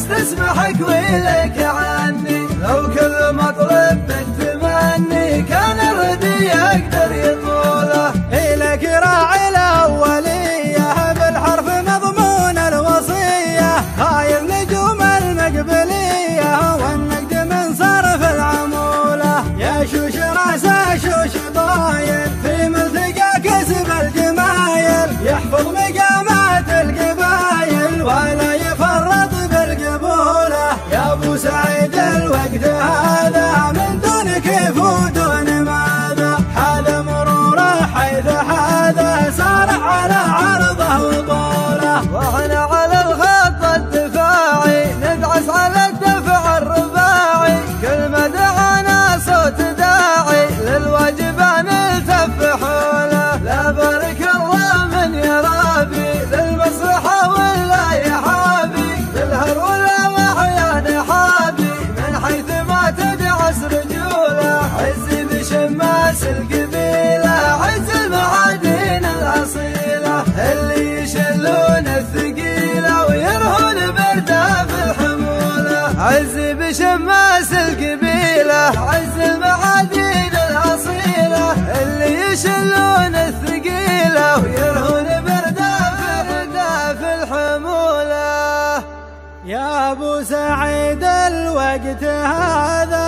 استسمحك ويلك عني. لو كل مطلب الطويلة عزم عديد الأصيلة اللي يشلون الثقيلة ويرهون برده برداف في الحمولة. يا أبو سعيد الوقت هذا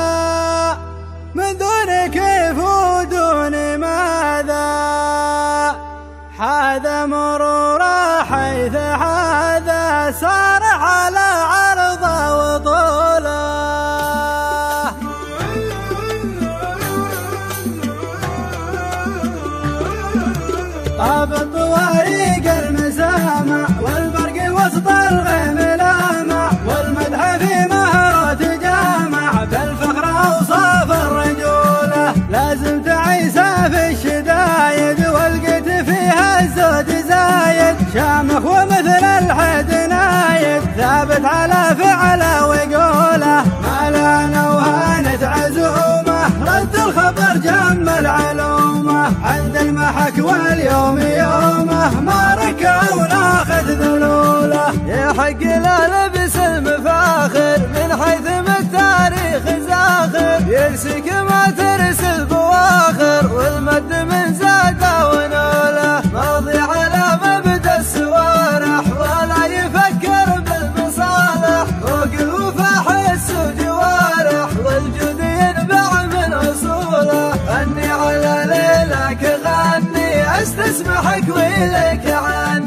على فعله وقوله ما لنا وهانت عزومة. رد الخبر جم العلومة. عند المحك واليوم يومة. ما ركع وناخذ ذلوله. يحق له لبس المفاخر. من حيث ما التاريخ زاخر. يرسك ما ترسل بواخر. والمد من زاده ونوله اسمحك ولك عاد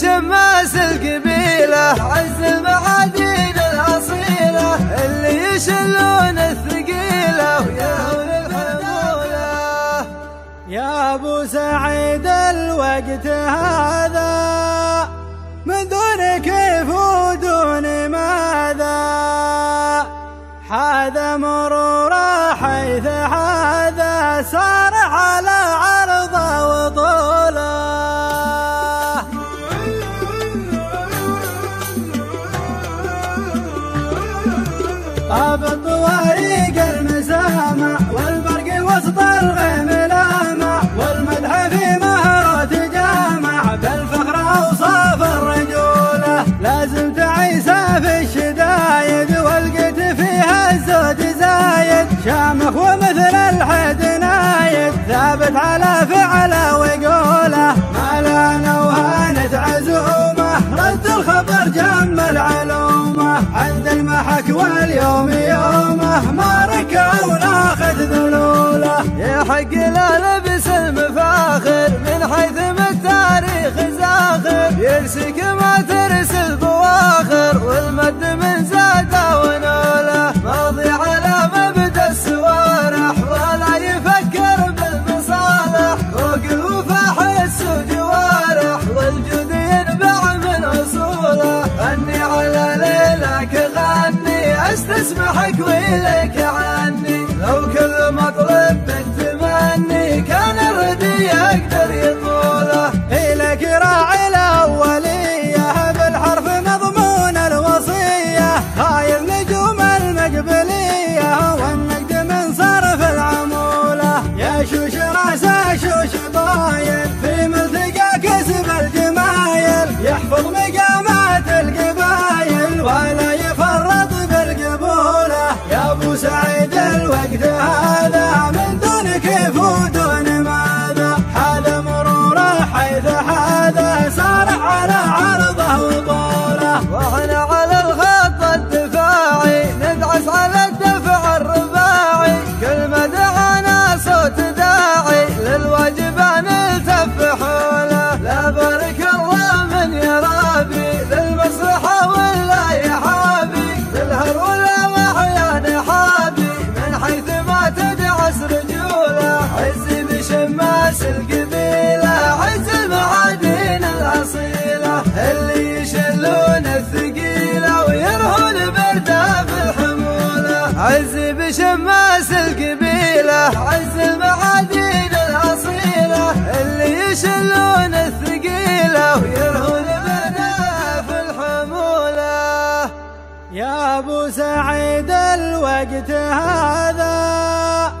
شماس القبيلة عز المعادين الأصيلة اللي يشلون الثقيلة وياهون الحمولة. يا أبو سعيد الوقت هذا من دون كيف ودون ماذا؟ هذا مرور حيث هذا صار. فعله وقوله ما لنا وهانت عزومه رد الخبر جم العلومه. عند المحك واليوم يومه. ما ركع وناخذ ذلوله. يحق له لبس المفاخر. من حيث ما التاريخ زاخر. يرسك ما ترسل بواخر. والمد من زاخر. استسمحك ويلك عني. لو كل مطلب منك بشماس القبيلة عز المعادين الأصيلة اللي يشلون الثقيلة ويرهون في الحمولة. يا أبو سعيد الوقت هذا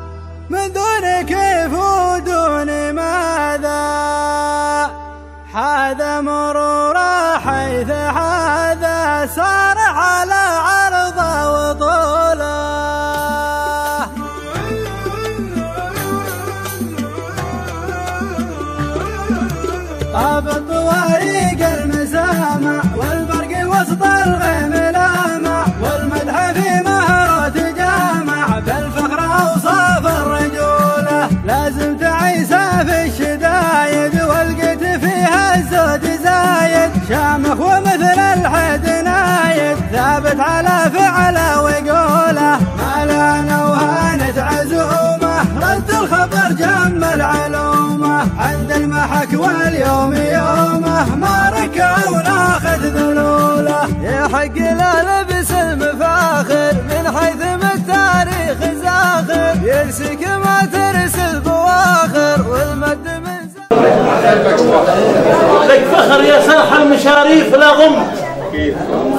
شامخ ومثل الحد نايد ثابت على فعله وقوله. ما لنا وهانت عزومه رد الخبر جم العلومة. عند المحك واليوم يومه ما ركع وناخذ ذلوله. يحق لا لبس المفاخر من حيث ما التاريخ زاخر. يرسك ما ترسل بواخر. لك فخر يا ساح المشاريف لا غم.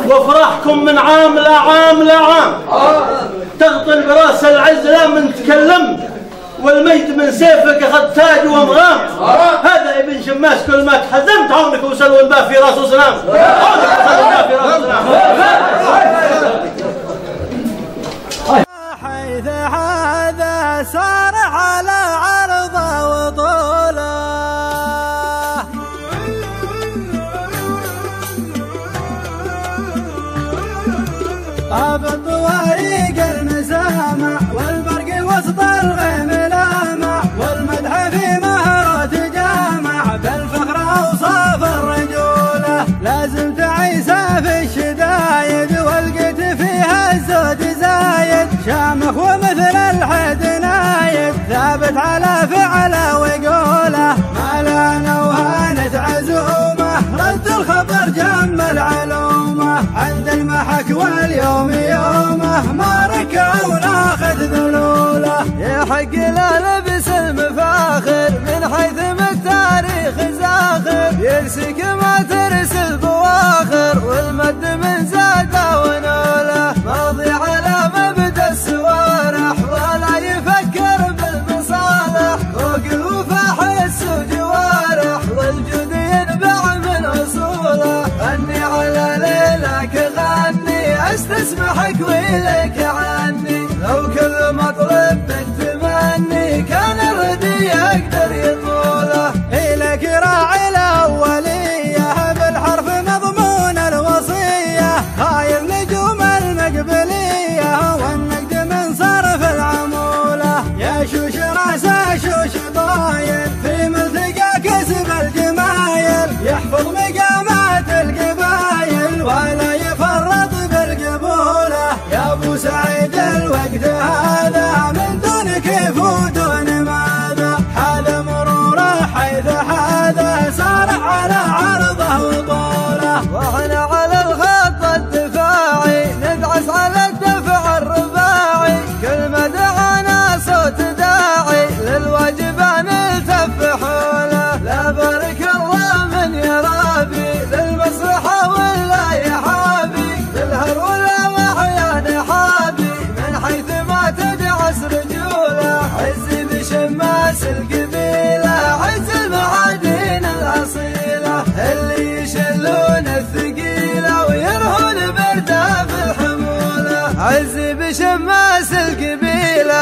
وافراحكم من عام لعام لعام تغطل براس العز لا من تكلم والميت من سيفك اخذ تاج ومغام هذا ابن شماس كل ما تحزمت عونك وسلوا الباب في راس وسلام. عونك في راس وسلام. فعله وقوله ما لنا وهانت عزومه. رد الخبر جم العلومه. عند المحك واليوم يومه. ما ركع وناخذ ذلوله. يحق لا لبس المفاخر. من حيث ما التاريخ زاخر. يرسك ما ترسل بواخر. والمد من زاده ونوله استسمحك ويلك عني. لو كل مطلب من سعيد الوقت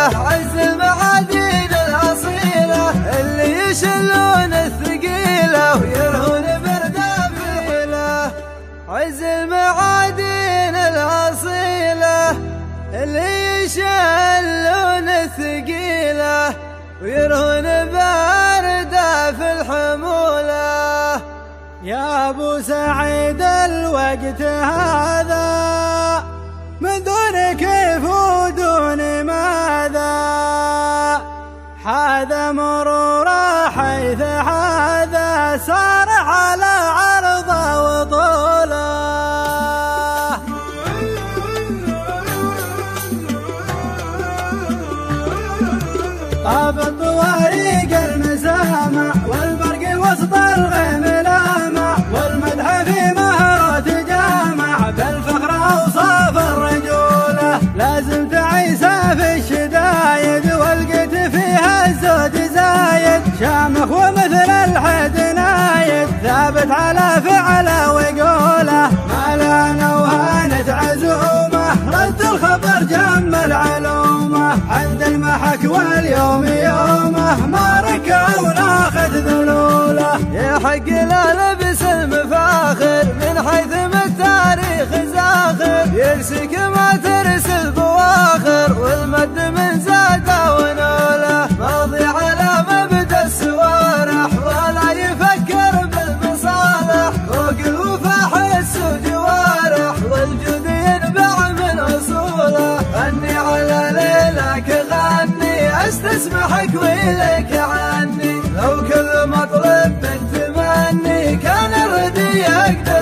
القبيلة عز المعادين الأصيلة اللي يشلون الثقيلة ويرهون برده في الحمولة عز المعادين الأصيلة اللي يشلون الثقيلة ويرهون باردة في الحمولة. يا أبو سعيد الوقت هذا شامخ ومثل الحد نايد ثابت على فعله وقوله ما لنا وهانت عزومه رد الخبر جم العلومة. عند المحك واليوم يومه. ما ركع وناخذ ذلوله. يحق له لبس المفاخر. من حيث ما التاريخ زاخر. يرسك ما ترسل بواخر. والمد من زاده ونوله اسمحك ويلك عني لو كل مطلب بنت تمني كان ردي أقدر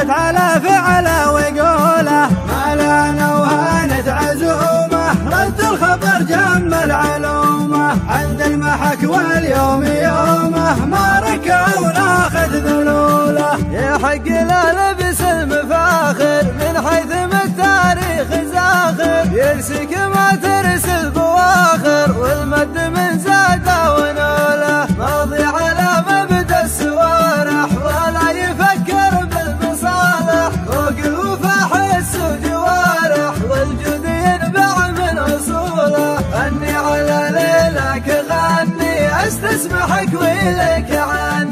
ثابت على فعله وقوله ما لنا وهانت عزومه رد الخبر جم العلومة. عند المحك واليوم يومه. ما ركع وناخذ ذلوله. يحق له لبس المفاخر. من حيث ما التاريخ زاخر. يرسك ما ترسل بواخر. والمد من زاده ونوله اسمحك ولك عن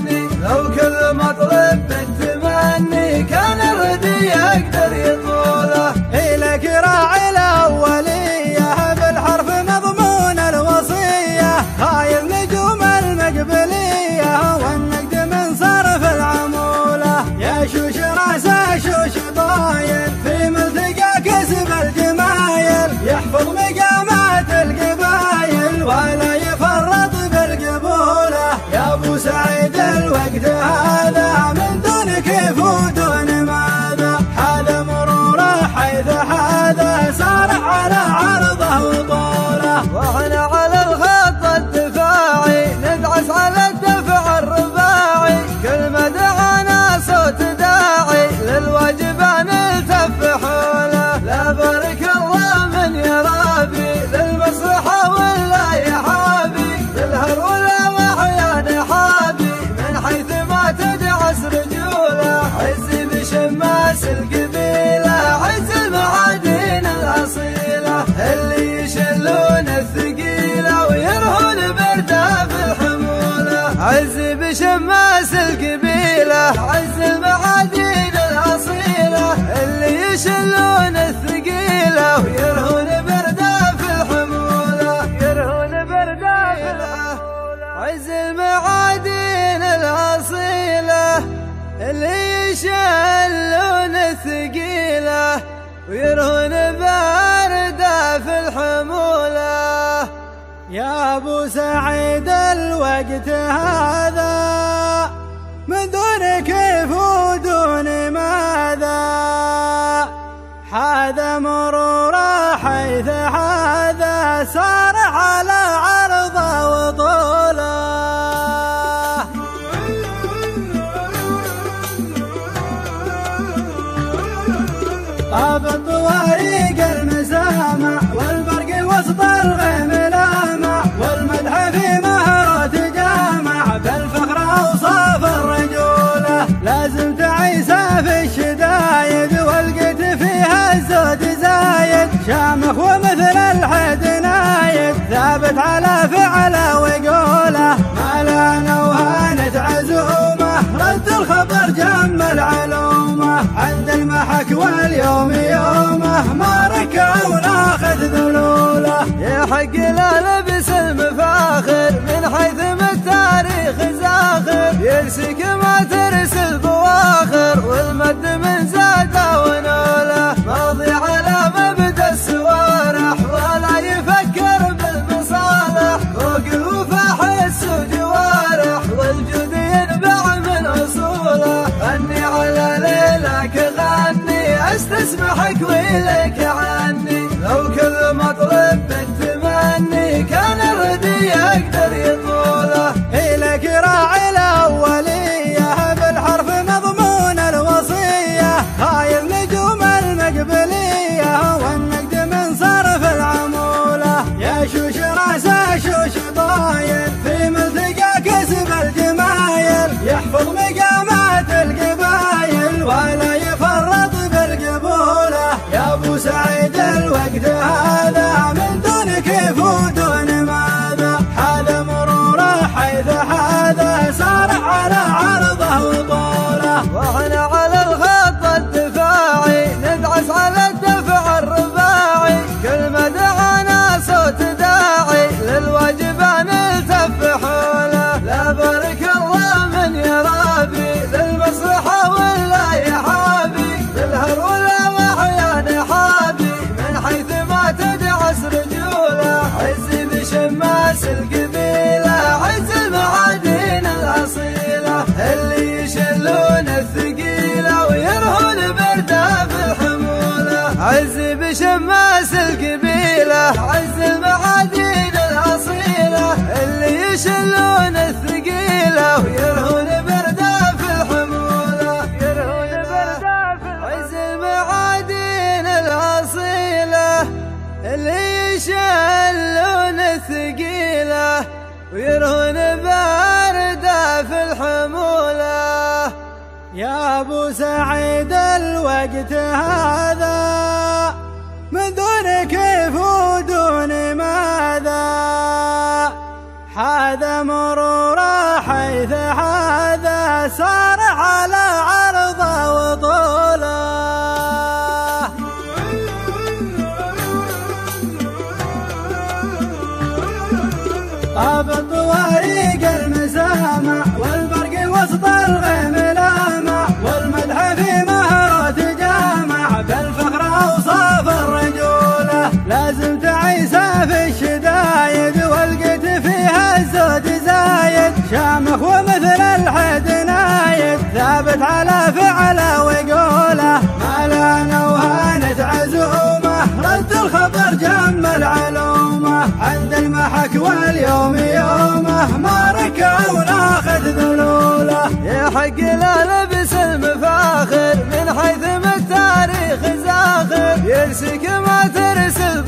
الحمولة يرهون بردا في الحمولة يرهون بردا في الحمولة عز المعادن الأصيلة اللي يشلون ثقيلة ويرهون باردة في الحمولة. يا أبو سعيد الوقت هذا ثابت على فعله وقوله ما لنا وهانت عزومه رد الخبر جم العلومة. عند المحك واليوم يومه. ما ركع وناخذ ذلوله. يحق له لبس المفاخر. من حيث ما التاريخ زاخر. يرسك ما ترسل بواخر. والمد من ضحك ولك عاد فتاه شامخ ومثل الحد نايد ثابت على فعله وقوله ما لنا وهانت عزومه رد الخبر جم العلومة. عند المحك واليوم يومه. ما ركع وناخذ ذلوله. يحق له لبس المفاخر. من حيث من التاريخ زاخر. يرسك ما ترسل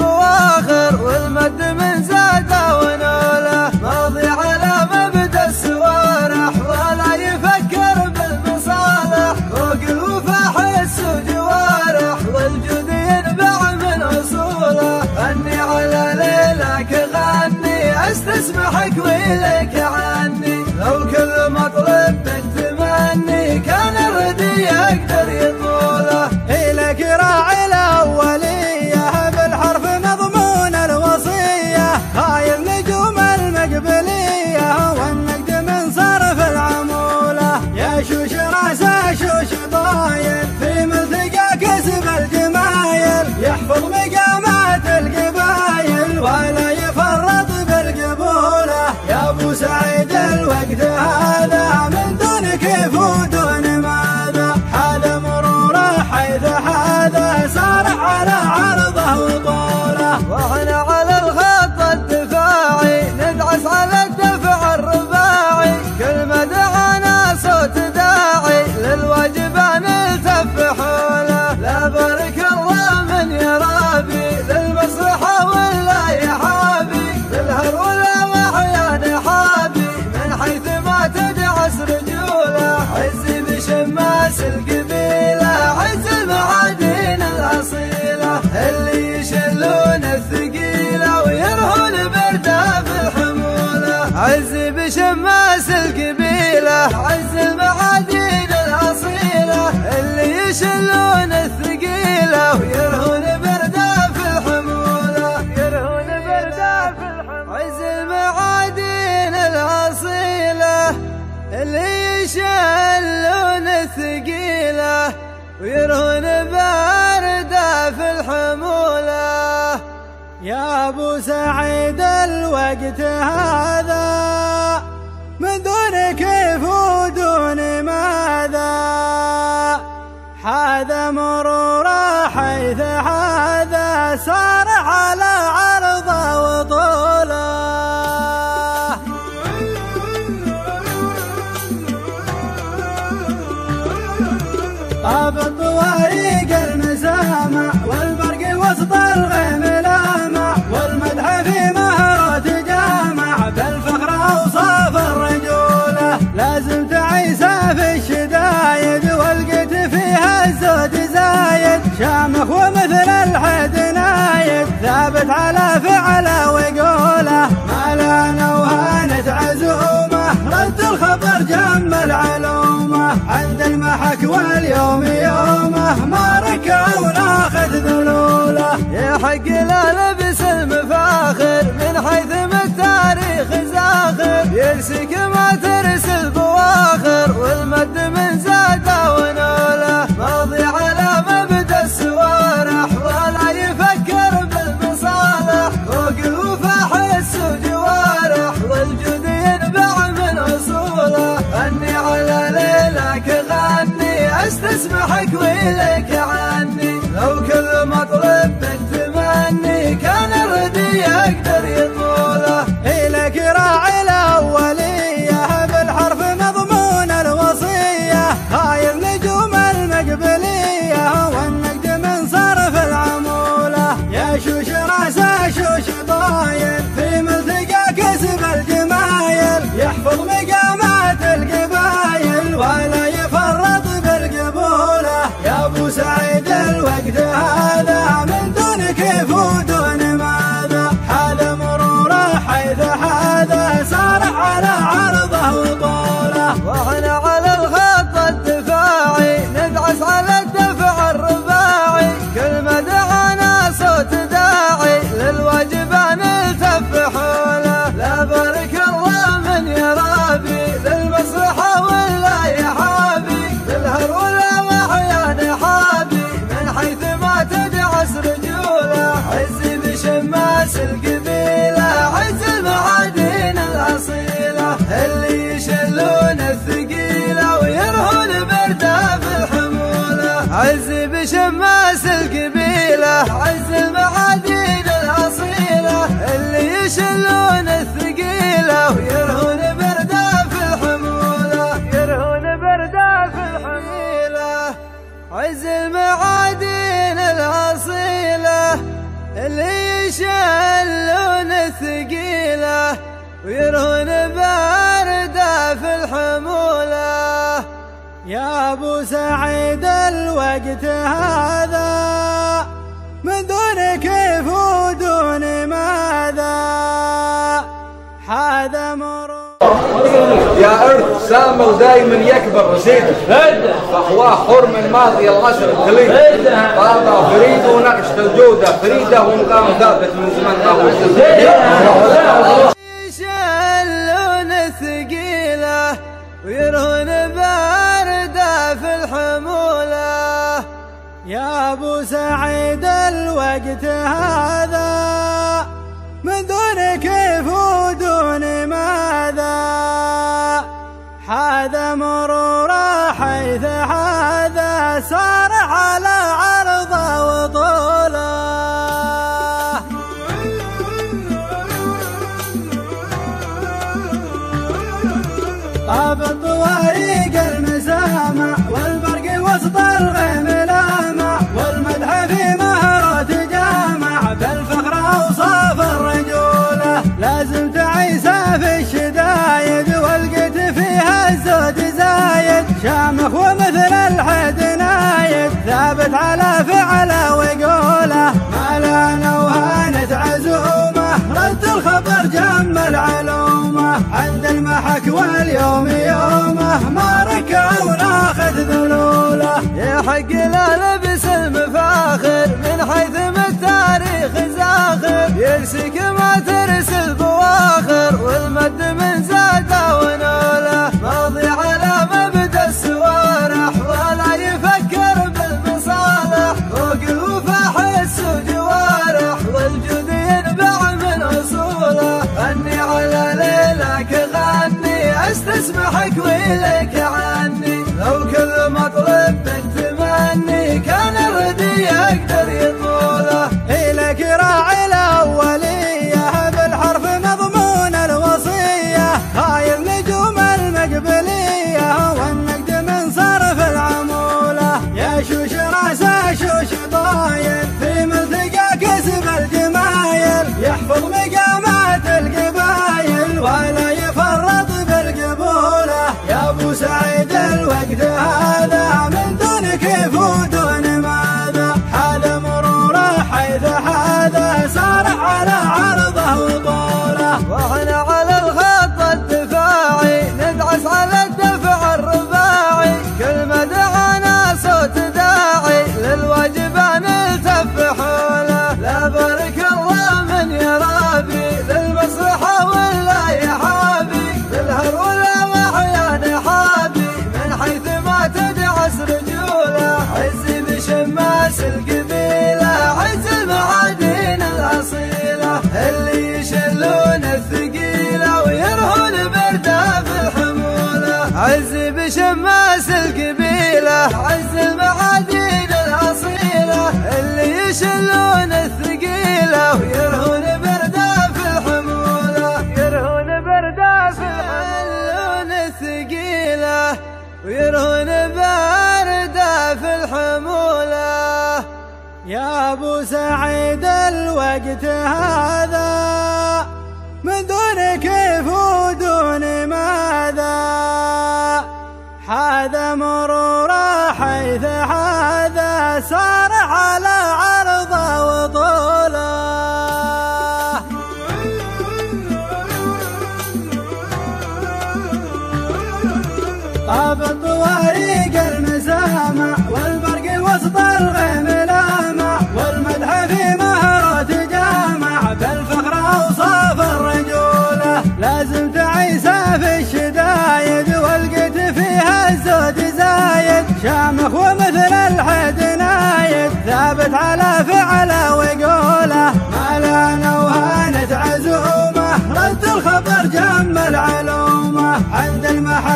لك عني لو كل مطلب تمني كان ردي أقدر يا عز المعادين الأصيلة اللي يشلون الثقيلة ويرهون بردا في الحمولة. يرهون بردا في الحمولة عز المعادين الأصيلة اللي يشلون الثقيلة ويرهون بردا في الحمولة. يا أبو سعيد الوقت هذا شامخ ومثل الحد نايد ثابت على فعله وقوله ما لنا وهانت عزومه رد الخبر جم العلومه عند المحك واليوم يومه ما ركع وناخذ ذلوله يحق لا لبس المفاخر من حيث ما التاريخ زاخر. يرسك ما ترسل بواخر والمد من زاده ونوله ماضي على مبدأ السوارح ولا يفكر بالمصالح. فوق الوفا حس وجوارح والجود ينبع من أصوله. أني على ليلك غني أستسمحك ويلك عني لو كل مطلب بنت مني كان الردي يقدر يطوله إلك راعي الأولية القبيلة عز المعادين الأصيلة. اللي يشلون الثقيلة. ويرهون بردة في الحمولة. يرهون بردة في الحمولة. عز المعادين الأصيلة. اللي يشلون الثقيلة. ويرهون الحمولة. يا أبو سعيد الوقت هذا سامر دايما يكبر رصيده فحواه حر من ماضي العصر الخليج طابع فريد ونقش الجودة. فريده ومقام ثابت من الثقيلة ويرهون باردة في الحمولة. يا أبو سعيد الوقت هذا ريسك ما ترس البواخر والمد من زاد ونوله ماضي على مبدأ السوارح ولا يفكر بالمصالح. فوق الوفا حس وجوارح والجود ينبع من أصوله. غني على ليلك غني أستسمحك ويلك عني لو كل مطلب تمني كان الردي يقدر يلقى عز معادين الأصيلة اللي يشلون الثقيلة ويرهون بردة في الحمولة. يرهون بردة في يشلون الثقيلة ويرهون بردة في الحمولة. يا أبو سعيد الوقت هذا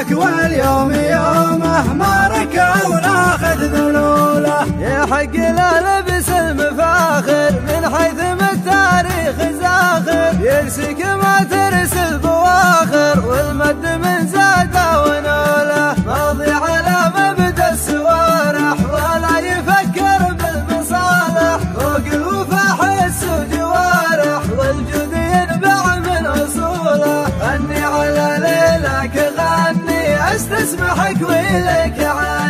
ذاك واليوم يومه ما ركع وناخذ ذلوله. يحق له لبس المفاخر من حيث ما التاريخ زاخر. يرسك ما ترسل البواخر والمد من ضحك ولك عاد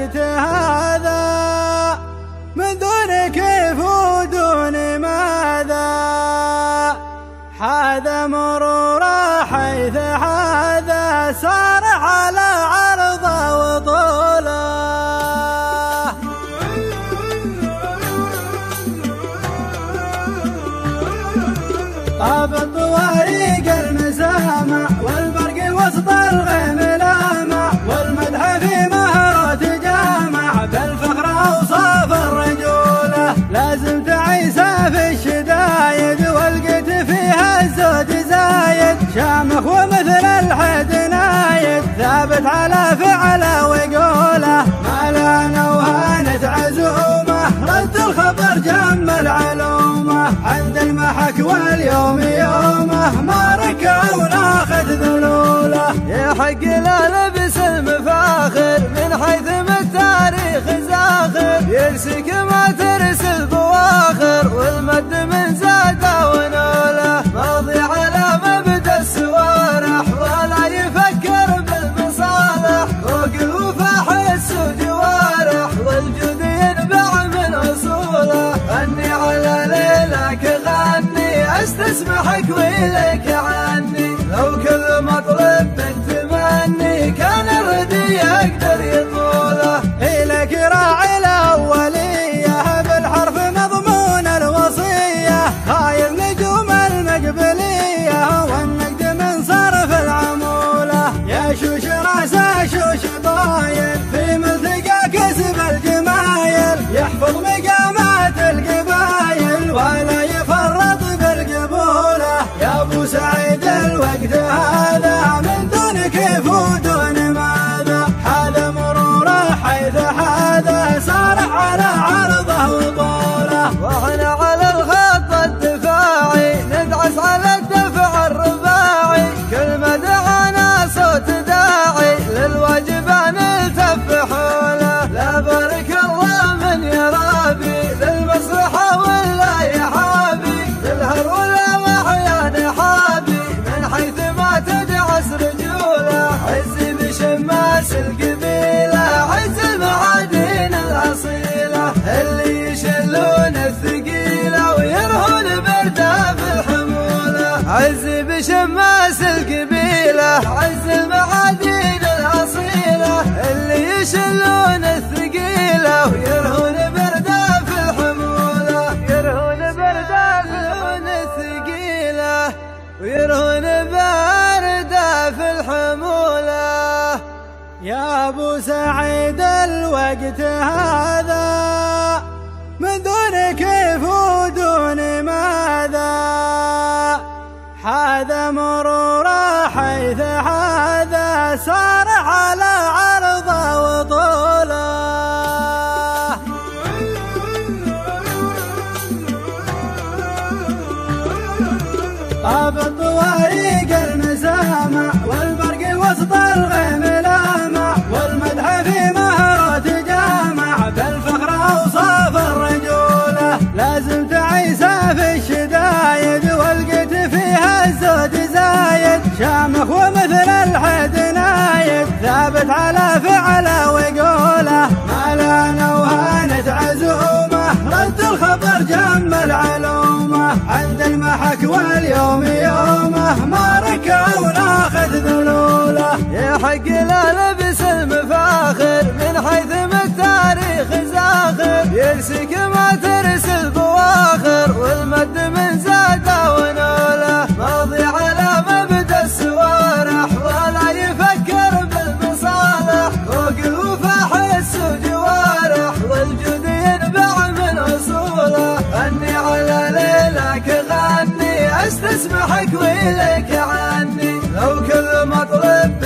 وقت هذا واليوم يومه ما ركب وناخذ ذلوله. يحق له لبس المفاخر من حيث ما التاريخ زاخر. يرسك ما ترسل بواخر والمد من معك ولك عاد. هذا واليوم يومه ما ركب وناخذ ذلوله. يحق له لبس المفاخر من حيث ما التاريخ زاخر. يرسك ما ترس البواخر والمد من اسمحك ويلك عني لو كل مطلب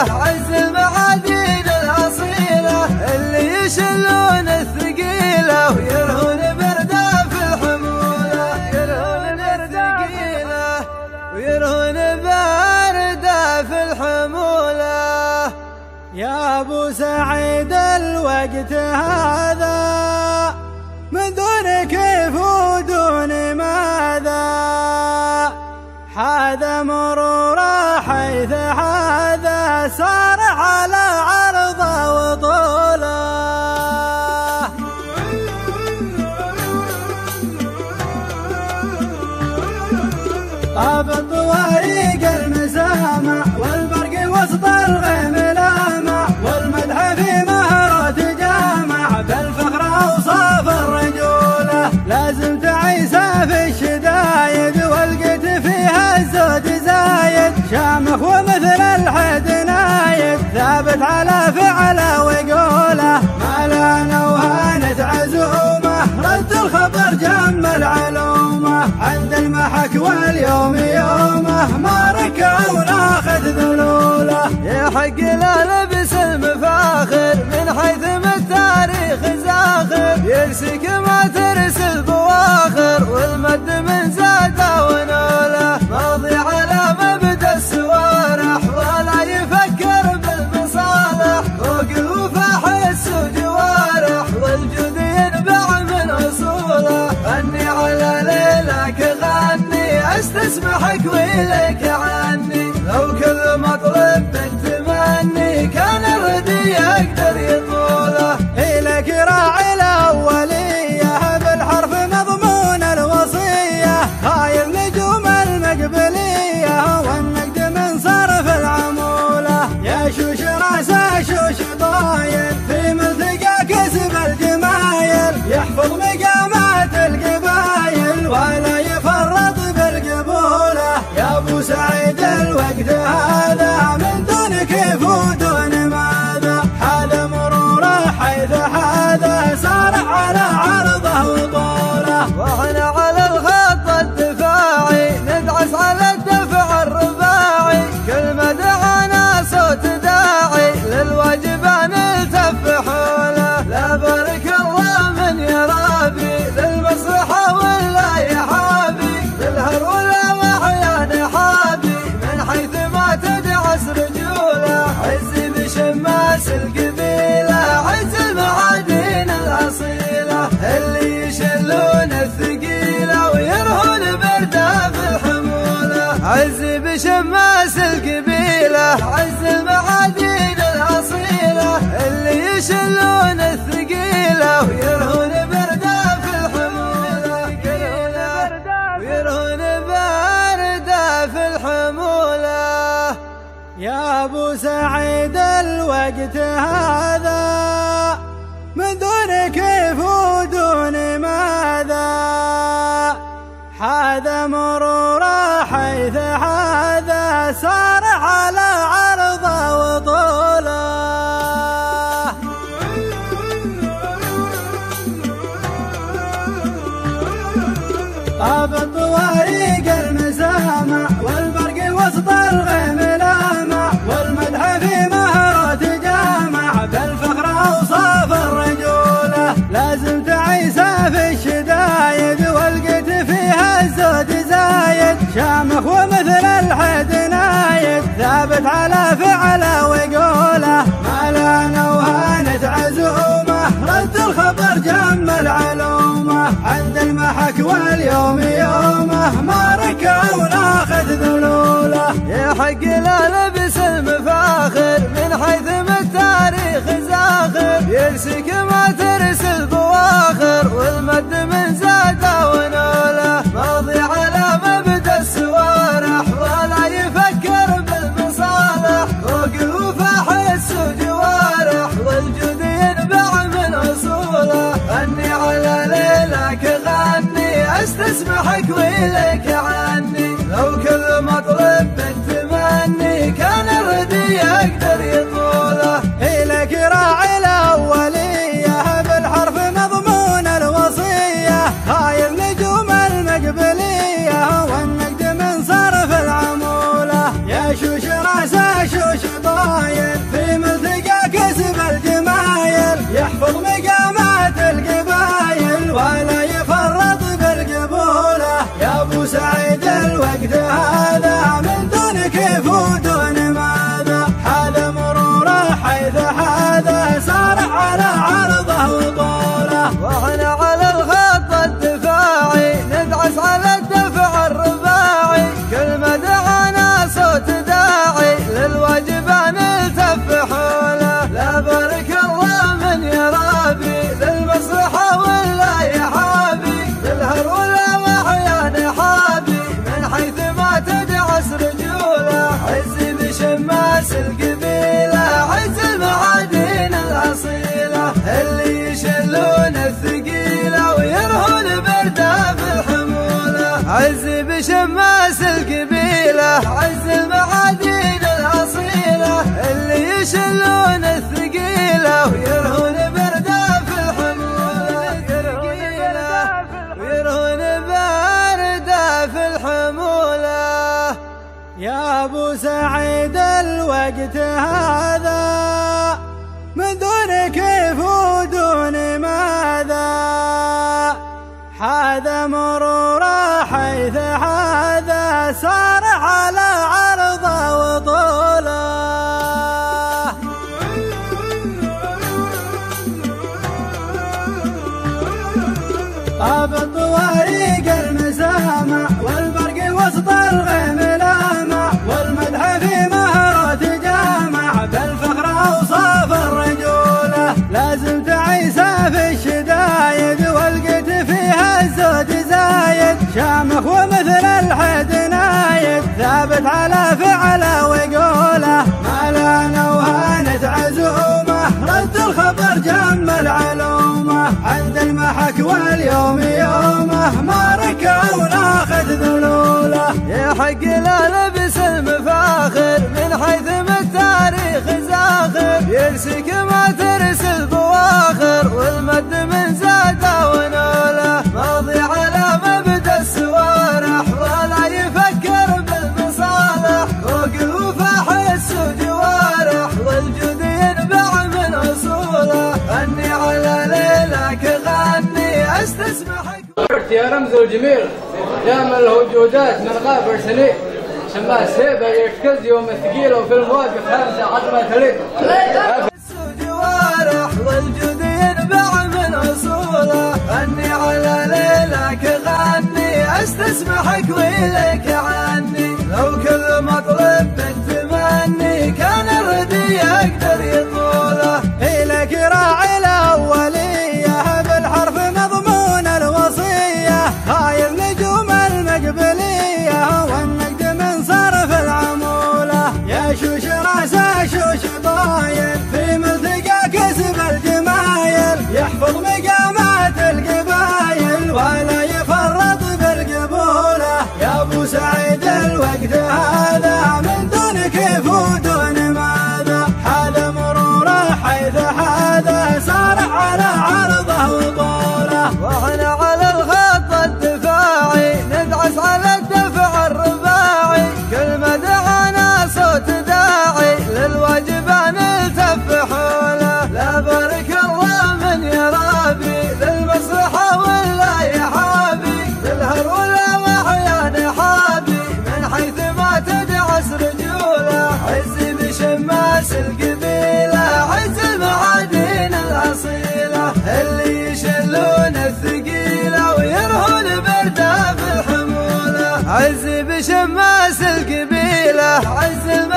عز معادين الاصيله اللي يشلون الثقيله ويرهون برداف الحمولة. يرهون بردة ويرهون برداف الحمولة. يا أبو سعيد الوقت هذا شامخ ومثل الحد نايد ثابت على فعله وقوله ما لنا وهانت عزومه رد الخبر جم العلومة. عند المحك واليوم يومه. ما ركع وناخذ ذلوله. يحق له لبس المفاخر من حيث ما التاريخ زاخر. يمسك ما ترسل بواخر. والمد اسمحك ولك عني لو كل مطلب منك تمني كان ردي يقدر يطلع. الفضيلة عز معادين الأصيلة. اللي يشلون الثقيلة ويرهون بردة في الحمولة. ويرهون بردة في الحمولة. يا أبو سعيد الوقت هذا ثابت على فعله وقوله ما لنا وهانت عزومه رد الخبر جم العلومة. عند المحك واليوم يومه. ما ركع وناخذ ذلوله. يحق له لبس المفاخر. من حيث ما التاريخ زاخر. يرسك ما ترسل بواخر. والمد من فرحك ولك عاد. وقت هذا واليوم يومه ما ركب وناخذ ذلوله. يحق له لبس المفاخر من حيث ما التاريخ زاخر. يرسك ما ترسل بواخر والمد من استسمحك يا رمز الجميل دام الهجودات من غابر سنين شما سيبه يركز يوم الثقيل وفي المواقف خمسه عظمة ثلاثة جوارح والجود ينبع من أصوله. غني على ليلك غني استسمحك ويلك عني. لو كل مطلب تتمني كان ردي أقدر يطلع له عزم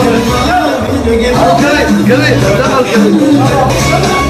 Okay, good.